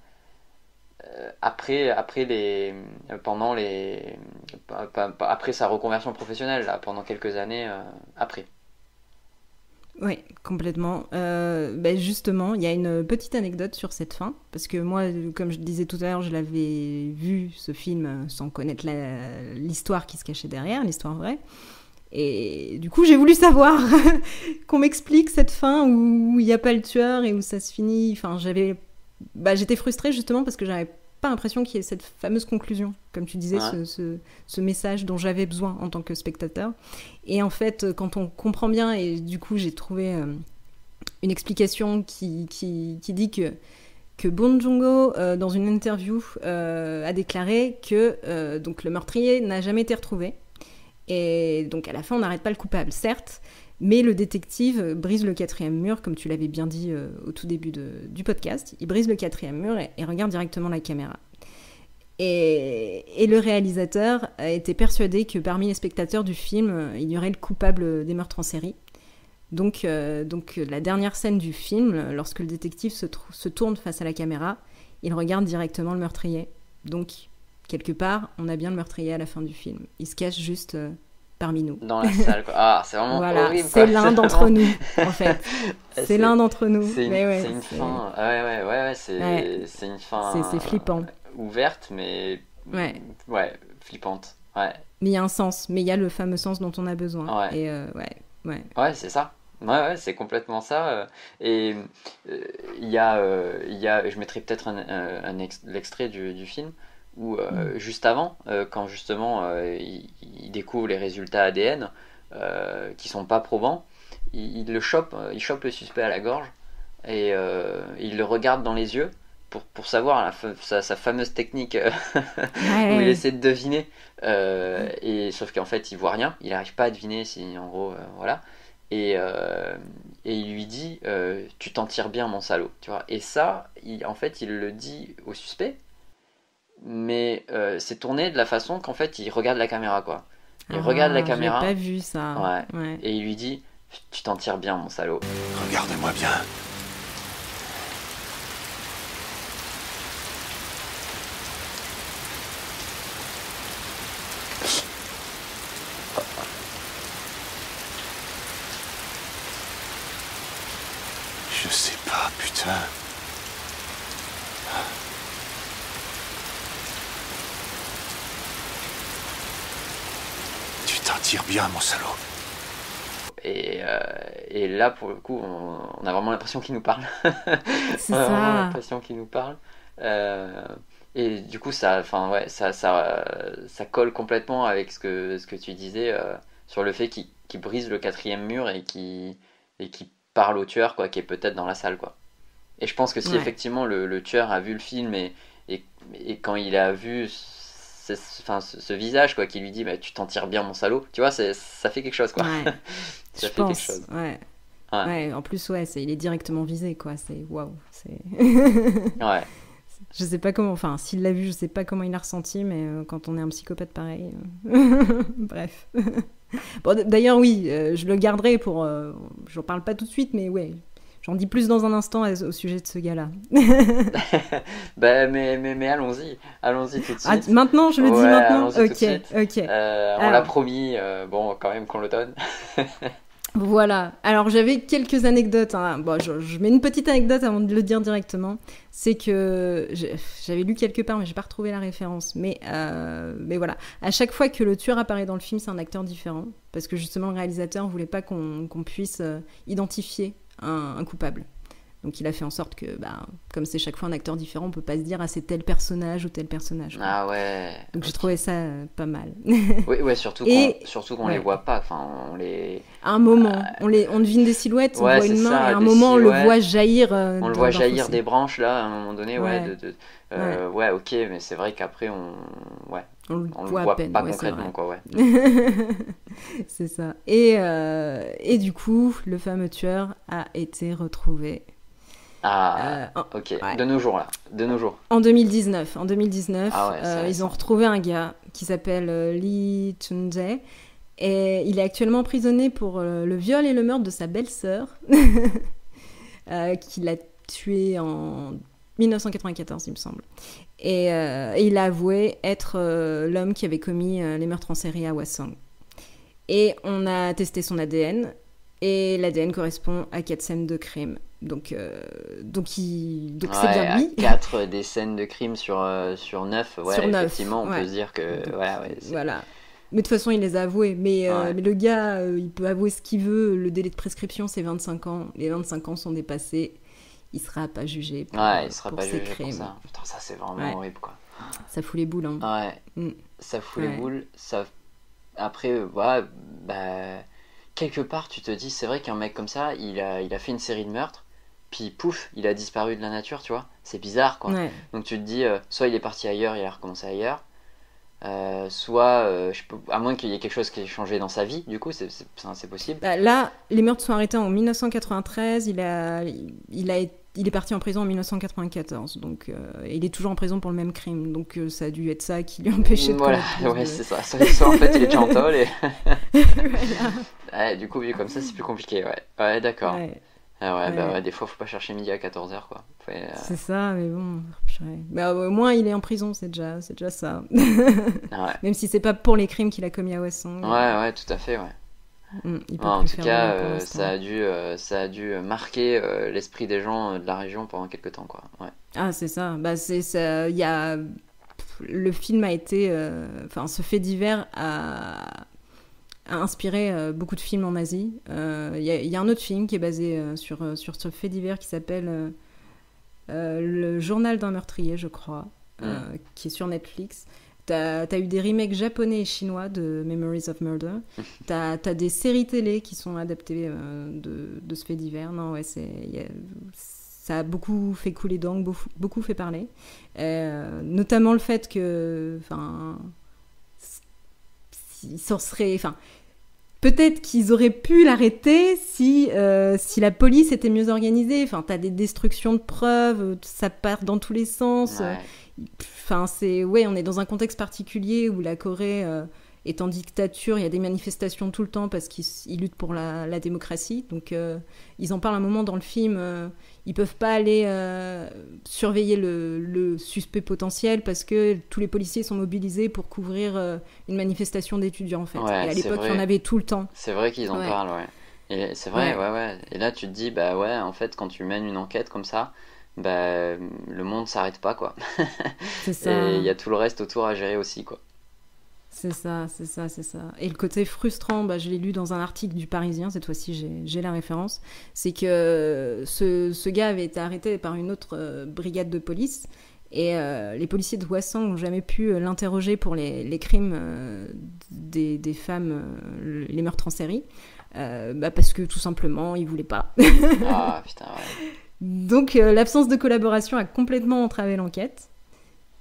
après après les pendant les après sa reconversion professionnelle là, pendant quelques années après. Oui, complètement. Euh, ben justement, il y a une petite anecdote sur cette fin, parce que moi, comme je disais tout à l'heure, je l'avais vu, ce film, sans connaître l'histoire qui se cachait derrière, l'histoire vraie. Et du coup, j'ai voulu savoir qu'on m'explique cette fin où il n'y a pas le tueur et où ça se finit. Enfin, j'avais, bah, j'étais frustrée justement parce que j'avais pas l'impression qu'il y ait cette fameuse conclusion, comme tu disais, ce, message dont j'avais besoin en tant que spectateur. Et en fait, quand on comprend bien, et du coup j'ai trouvé euh, une explication qui, qui, dit que, que Bon Jungo, euh, dans une interview, euh, a déclaré que donc, le meurtrier n'a jamais été retrouvé. Et donc à la fin, on n'arrête pas le coupable, certes, mais le détective brise le quatrième mur, comme tu l'avais bien dit euh, au tout début du podcast. Il brise le quatrième mur et, regarde directement la caméra. Et, le réalisateur été persuadé que parmi les spectateurs du film, il y aurait le coupable des meurtres en série. Donc, donc la dernière scène du film, lorsque le détective se tourne face à la caméra, il regarde directement le meurtrier. Donc, quelque part, on a bien le meurtrier à la fin du film. Il se cache juste parmi nous. Dans la salle, quoi. Ah, c'est vraiment voilà, horrible. C'est l'un d'entre nous, en fait. c'est l'un d'entre nous. C'est une, ouais, une fin. Ah ouais, ouais, ouais, ouais c'est une fin. C'est flippant. Ouverte, mais. Ouais. Ouais, flippante. Ouais. Mais il y a un sens, mais il y a le fameux sens dont on a besoin. Ouais. Et euh, ouais, ouais. Ouais, c'est ça. Ouais, ouais, c'est complètement ça. euh, Et euh, il y, a, euh, y a, je mettrai peut-être un, un, un ex- l'extrait du, du film où euh, juste avant, euh, quand justement euh, il, il découvre les résultats ADN qui sont pas probants, il, il le chope, il chope le suspect à la gorge et il le regarde dans les yeux pour, pour savoir la sa, sa fameuse technique où il essaie de deviner. Et sauf qu'en fait, il voit rien, il n'arrive pas à deviner si en gros, voilà. Et, et il lui dit, tu t'en tires bien, mon salaud, tu vois. Et ça, il, en fait, il le dit au suspect, mais euh, c'est tourné de la façon qu'en fait, il regarde la caméra, quoi. Il Ah, regarde la j'ai caméra. pas vu ça. Ouais. Ouais. Et il lui dit, tu t'en tires bien, mon salaud. Regardez-moi bien. Je sais pas, putain. Tires bien, mon salaud. Et, euh, et là, pour le coup, on, on a vraiment l'impression qu'il nous parle. C'est On a vraiment ça. l'impression qu'il nous parle. Euh, et du coup, ça, enfin, ouais, ça, ça, ça colle complètement avec ce que, ce que tu disais euh, sur le fait qu'il brise le quatrième mur et qu'il et qu'il parle au tueur, quoi, qui est peut-être dans la salle, quoi. Et je pense que si Ouais. effectivement le, le tueur a vu le film et, et, et quand il a vu ce, enfin, ce, ce visage, quoi, qui lui dit bah, Tu t'en tires bien, mon salaud, tu vois, c'est- ça fait quelque chose, quoi. Ouais. ça Je fait pense. quelque chose. Ouais. Ouais. Ouais, en plus, ouais, c'est, il est directement visé, quoi. C'est waouh. C'est. Ouais. Je sais pas comment, enfin, s'il l'a vu, je sais pas comment il l'a ressenti, mais euh, quand on est un psychopathe pareil. euh, Bref. bon, d'ailleurs, oui, euh, je le garderai pour. euh, J'en parle pas tout de suite, mais ouais. J'en dis plus dans un instant au sujet de ce gars-là. Bah, mais, mais, mais allons-y, allons-y tout de Ah, suite. maintenant, je le dis Ouais, maintenant allons-y tout de Ok, suite. ok. Euh, on l'a promis, euh, bon, quand même qu'on le donne. Voilà. Alors j'avais quelques anecdotes. hein. Bon, je, je mets une petite anecdote avant de le dire directement. C'est que j'avais lu quelque part, mais j'ai pas retrouvé la référence. Mais euh, mais voilà. À chaque fois que le tueur apparaît dans le film, c'est un acteur différent, parce que justement le réalisateur voulait pas qu'on qu'on puisse identifier un, un coupable. Donc il a fait en sorte que, bah, comme c'est chaque fois un acteur différent, on peut pas se dire ah c'est tel personnage ou tel personnage. quoi. Ah ouais. Donc j'ai trouvé ça euh, pas mal. Oui, ouais, surtout qu'on surtout qu'on ouais. les voit pas. Enfin, on les, À un moment, on, les, on devine des silhouettes, on voit une main, ça, et à un moment, on le voit jaillir. euh, on le voit jaillir fossé. des branches là, à un moment donné. Ouais. Ouais. de- de- euh, ouais. ok, mais c'est vrai qu'après on, ouais, On le on le voit à peine, pas ouais, concrètement quoi, ouais. c'est ça. Et, euh, et du coup, le fameux tueur a été retrouvé Ah, Euh, ok. ouais. De nos jours là, de nos jours. en 2019. En 2019, Ah ouais, euh, ils ont retrouvé un gars qui s'appelle Lee Chun-jae. Et il est actuellement emprisonné pour le viol et le meurtre de sa belle-sœur, qu'il a tué en 1994, il me semble. Et, euh, il a avoué être euh, l'homme qui avait commis euh, les meurtres en série à Hwasong. Et on a testé son ADN, et l'ADN correspond à 4 scènes de crime. Donc, donc, il... donc c'est bien lui. 4 des scènes de crime sur, sur 9, ouais, Sur neuf, effectivement, on ouais. peut se dire que. Donc, voilà. Mais de toute façon, il les a avoués. Mais, Ouais. mais le gars, il peut avouer ce qu'il veut. Le délai de prescription, c'est 25 ans. Les 25 ans sont dépassés. Il sera pas jugé pour, Ouais, il sera pour pas ses jugé pour crimes. ça. Putain, ça c'est vraiment Ouais. horrible quoi. Ça fout les boules. hein. Ouais, Mm. ça fout Ouais. les boules. Ça... Après, euh, bah, quelque part, tu te dis, c'est vrai qu'un mec comme ça, il a, il a fait une série de meurtres, puis pouf, il a disparu de la nature, tu vois. C'est bizarre quoi. Donc tu te dis, euh, soit il est parti ailleurs, il a recommencé ailleurs, Euh, soit, euh, je peux, à moins qu'il y ait quelque chose qui ait changé dans sa vie, du coup, c'est possible. Bah, là, les meurtres sont arrêtés en 1993, il, a, il, a, il est parti en prison en 1994, donc euh, il est toujours en prison pour le même crime, donc ça a dû être ça qui lui a empêché de Voilà, ouais, c'est ça. Soit, en fait, il est déjà en tôle et. ouais, du coup, vu comme ça, c'est plus compliqué, ouais. Ouais, d'accord. Ah ouais, bah ouais, des fois, faut pas chercher midi à 14h, quoi. Euh, c'est ça, mais bon. Bah, au moins, il est en prison, c'est déjà, c'est déjà ça. Ah Même si c'est pas pour les crimes qu'il a commis à Wesson. Ouais, ouais, tout à fait, ouais. Mm, en tout cas, euh, ça, a dû, euh, ça a dû marquer l'esprit des gens de la région pendant quelques temps, quoi. Ouais. Ah, c'est ça. Bah, c'est ça. Il y a... Le film a été... Enfin, ce fait divers a a inspiré euh, beaucoup de films en Asie. Il euh, y, a un autre film qui est basé euh, sur, sur ce fait divers qui s'appelle Le journal d'un meurtrier, je crois, qui est sur Netflix. T'as as eu des remakes japonais et chinois de Memories of Murder. T'as as des séries télé qui sont adaptées de, de, ce fait divers. Non, ouais, c'est ça a beaucoup fait couler d'angles, beaucoup, beaucoup, fait parler. notamment le fait que, enfin, il s'en serait, enfin, peut-être qu'ils auraient pu l'arrêter si, euh, si la police était mieux organisée. Enfin, t'as des destructions de preuves, ça part dans tous les sens. Enfin, c'est, ouais, on est dans un contexte particulier où la Corée euh, est en dictature, il y a des manifestations tout le temps parce qu'ils luttent pour la, démocratie. Donc, euh, ils en parlent un moment dans le film ils peuvent pas aller euh, surveiller le, suspect potentiel parce que tous les policiers sont mobilisés pour couvrir euh, une manifestation d'étudiants en fait. et à l'époque, il y en avait tout le temps. C'est vrai qu'ils en parlent, ouais. Et c'est vrai, ouais. ouais, Et là, tu te dis, bah ouais, en fait, quand tu mènes une enquête comme ça, bah le monde s'arrête pas, quoi. C'est ça. Et il y a tout le reste autour à gérer aussi, quoi. C'est ça, c'est ça, c'est ça. Et le côté frustrant, bah, je l'ai lu dans un article du Parisien, cette fois-ci j'ai la référence, c'est que ce, ce, gars avait été arrêté par une autre euh, brigade de police et euh, les policiers de Ouessant n'ont jamais pu euh, l'interroger pour les, les crimes des, des, femmes, les meurtres en série, bah, parce que tout simplement ils voulaient pas. ah putain, ouais. Donc l'absence de collaboration a complètement entravé l'enquête.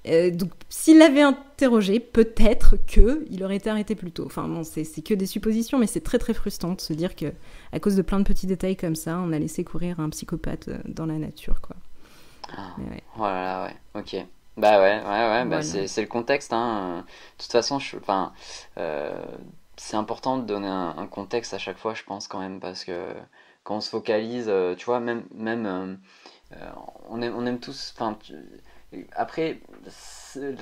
Euh, donc, s'il l'avait interrogé, peut-être que il aurait été arrêté plus tôt. Enfin, bon, c'est que des suppositions, mais c'est très très frustrant de se dire que, à cause de plein de petits détails comme ça, on a laissé courir un psychopathe euh, dans la nature, quoi. Ah. Ouais. Oh là là, ouais, ok. Bah ouais, ouais, ouais, bah c'est le contexte. Hein. De toute façon, je, enfin, euh, c'est important de donner un, contexte à chaque fois, je pense quand même, parce que quand on se focalise, tu vois, même, même, on aime, on aime tous, enfin après,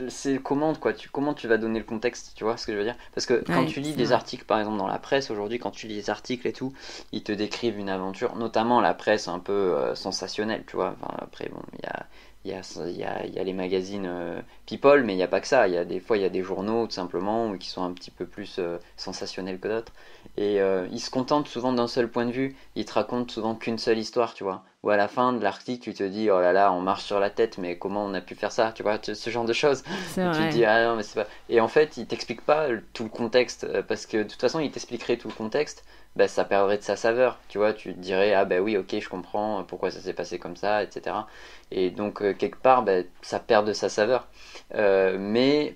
c'est comment quoi. Tu comment tu vas donner le contexte tu vois ce que je veux dire? Parce que quand tu lis des articles par exemple dans la presse aujourd'hui quand tu lis des articles et tout ils te décrivent une aventure notamment la presse un peu euh, sensationnelle tu vois. Après bon il y a il y, a, y, a, y a, les magazines euh, People, mais il n'y a pas que ça. Il y a des fois, il y a des journaux tout simplement qui sont un petit peu plus euh, sensationnels que d'autres. Et ils se contentent souvent d'un seul point de vue. Ils te racontent souvent qu'une seule histoire, tu vois ou à la fin de l'article, tu te dis, oh là là, on marche sur la tête, mais comment on a pu faire ça, tu vois, ce genre de choses. tu te dis, ah non, mais c'est pas. Et en fait, il t'explique pas tout le contexte, euh, parce que de toute façon, il t'expliquerait tout le contexte, bah, ça perdrait de sa saveur, tu vois, tu te dirais, ah bah oui, ok, je comprends pourquoi ça s'est passé comme ça, etc. Et donc, euh, quelque part, bah, ça perd de sa saveur. Euh, mais.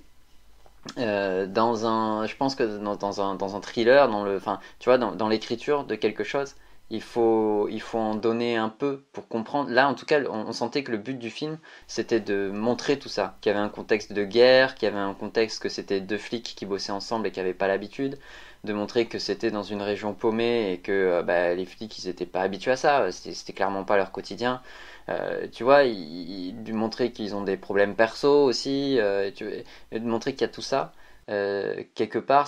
dans un, je pense que dans, un, dans un thriller, dans le, enfin, tu vois, dans, dans l'écriture de quelque chose, il faut, il faut en donner un peu pour comprendre. Là, en tout cas, on, sentait que le but du film, c'était de montrer tout ça, qu'il y avait un contexte de guerre, qu'il y avait un contexte que c'était deux flics qui bossaient ensemble et qui n'avaient pas l'habitude, de montrer que c'était dans une région paumée et que euh, bah, les flics, ils n'étaient pas habitués à ça, c'était clairement pas leur quotidien. Euh, tu vois, de montrer qu'ils ont des problèmes perso aussi, euh, de montrer qu'il y a tout ça. quelque part,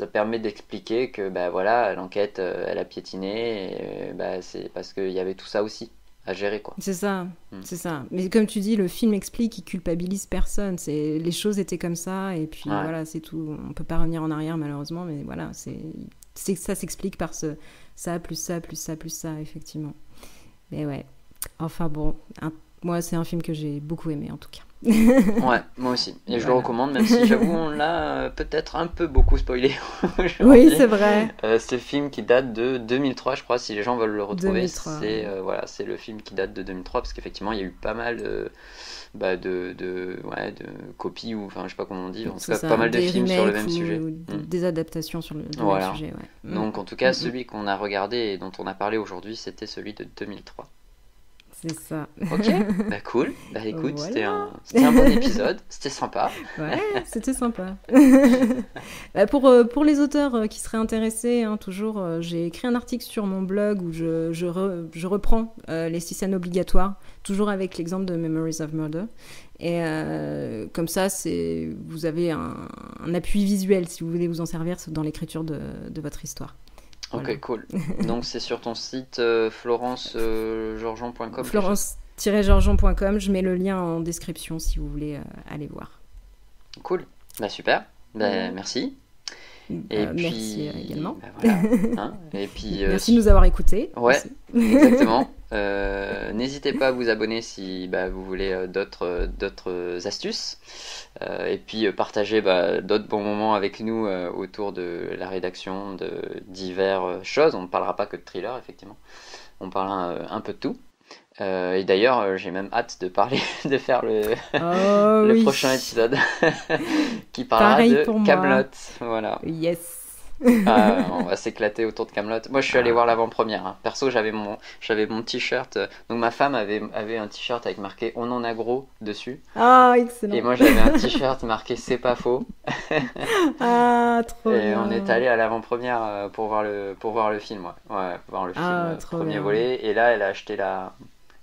ça permet d'expliquer que bah, voilà, l'enquête, euh, elle a piétiné, et, bah, c'est parce qu'il y avait tout ça aussi à gérer. quoi. C'est ça, hmm. c'est ça. Mais comme tu dis, le film explique, il culpabilise personne. C'est Les choses étaient comme ça, et puis voilà, c'est tout. On peut pas revenir en arrière, malheureusement, mais voilà, c'est ça s'explique par ce, ça, plus ça, plus ça, plus ça, effectivement. Mais ouais, enfin bon, moi, c'est un film que j'ai beaucoup aimé en tout cas. ouais, moi aussi. Et je le recommande, même si j'avoue, on l'a euh, peut-être un peu beaucoup spoilé. oui, c'est vrai. Euh, c'est le film qui date de 2003, je crois, si les gens veulent le retrouver. C'est euh, voilà, c'est le film qui date de 2003, parce qu'effectivement, il y a eu pas mal bah, de, de, ouais, de copies, ou enfin, je sais pas comment on dit, en tout cas, pas mal de films sur le même sujet. Mm. Des adaptations sur le, même sujet, ouais. Donc, en tout cas, mm. celui qu'on a regardé et dont on a parlé aujourd'hui, c'était celui de 2003. C'est ça. Ok, bah cool. Bah écoute, c'était un, un, bon épisode, c'était sympa. Ouais, c'était sympa. bah pour, euh, pour les auteurs euh, qui seraient intéressés, hein, toujours, euh, j'ai écrit un article sur mon blog où je, je, je reprends les six scènes obligatoires, toujours avec l'exemple de Memories of Murder. Et comme ça, c'est vous avez un, un, appui visuel si vous voulez vous en servir dans l'écriture de, de votre histoire. Ok, cool. Donc c'est sur ton site euh, florence-georgeon.com. Euh, Florence-georgeon.com. Je mets le lien en description si vous voulez euh, aller voir. Cool. Bah super. Bah, merci. Et puis... Merci également. Bah, hein. Et puis, merci de nous avoir écoutés. Ouais, exactement. Euh, n'hésitez pas à vous abonner si bah, vous voulez euh, d'autres, d'autres astuces. Euh, et puis partager bah, d'autres bons moments avec nous autour de la rédaction de diverses choses. On ne parlera pas que de thriller, effectivement. On parlera un peu de tout. et d'ailleurs, j'ai même hâte de parler, de faire le, oh le prochain épisode qui parlera de Camelot. Voilà. Yes. Ah, on va s'éclater autour de Camelot. Moi, je suis allé ah. voir l'avant-première. Hein. Perso, j'avais mon, j'avais mon t-shirt. Donc, ma femme avait, avait un t-shirt avec marqué "On en a gros" dessus. Ah, excellent. Et moi, j'avais un t-shirt marqué "C'est pas faux". ah, trop Et on est allé à l'avant-première euh, pour voir le, pour voir le film. Ouais, ouais voir le ah, film, premier volet. Et là, elle a acheté la,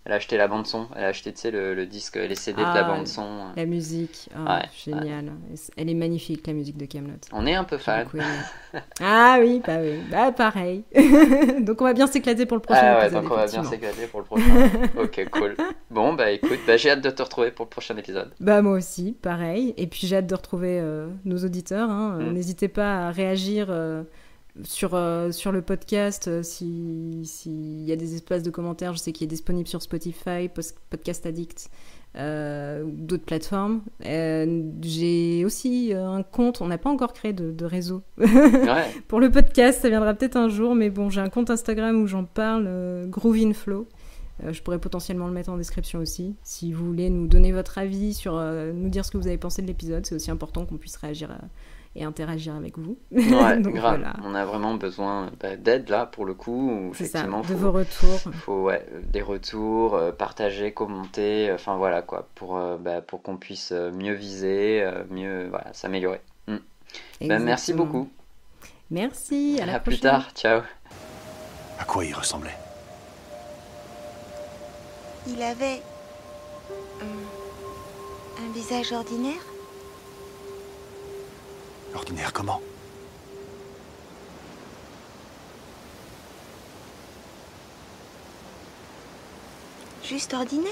elle a acheté la bande son, elle a acheté tu sais, le, le, disque, les CD de la ah, bande son. La musique, ah, génial. Elle est magnifique la musique de Camelot. On est un peu fan. ah oui, bah oui, bah pareil. donc on va bien s'éclater pour le prochain ah, épisode. donc on va bien s'éclater pour le prochain. ok, cool. Bon bah écoute, bah, j'ai hâte de te retrouver pour le prochain épisode. Bah moi aussi, pareil. Et puis j'ai hâte de retrouver euh, nos auditeurs. Hein. Mm. N'hésitez pas à réagir. Euh, sur, euh, sur le podcast, euh, s'il y a des espaces de commentaires, je sais qu'il est disponible sur Spotify, Podcast Addict, euh, d'autres plateformes. J'ai aussi un compte, on n'a pas encore créé de, réseau pour le podcast, ça viendra peut-être un jour, mais bon, j'ai un compte Instagram où j'en parle, Groovin Flow. je pourrais potentiellement le mettre en description aussi. Si vous voulez nous donner votre avis, sur, nous dire ce que vous avez pensé de l'épisode, c'est aussi important qu'on puisse réagir à, et interagir avec vous. Ouais, grave. On a vraiment besoin bah, d'aide là pour le coup. Effectivement, ça, de vos retours. Faut ouais, des retours, euh, partager, commenter, enfin voilà quoi, pour, euh, bah, pour qu'on puisse euh, mieux viser, mieux voilà, s'améliorer. Mm. Bah, merci beaucoup. Merci, à la à plus tard, ciao. À quoi il ressemblait? Il avait un visage ordinaire? Ordinaire comment? Juste ordinaire?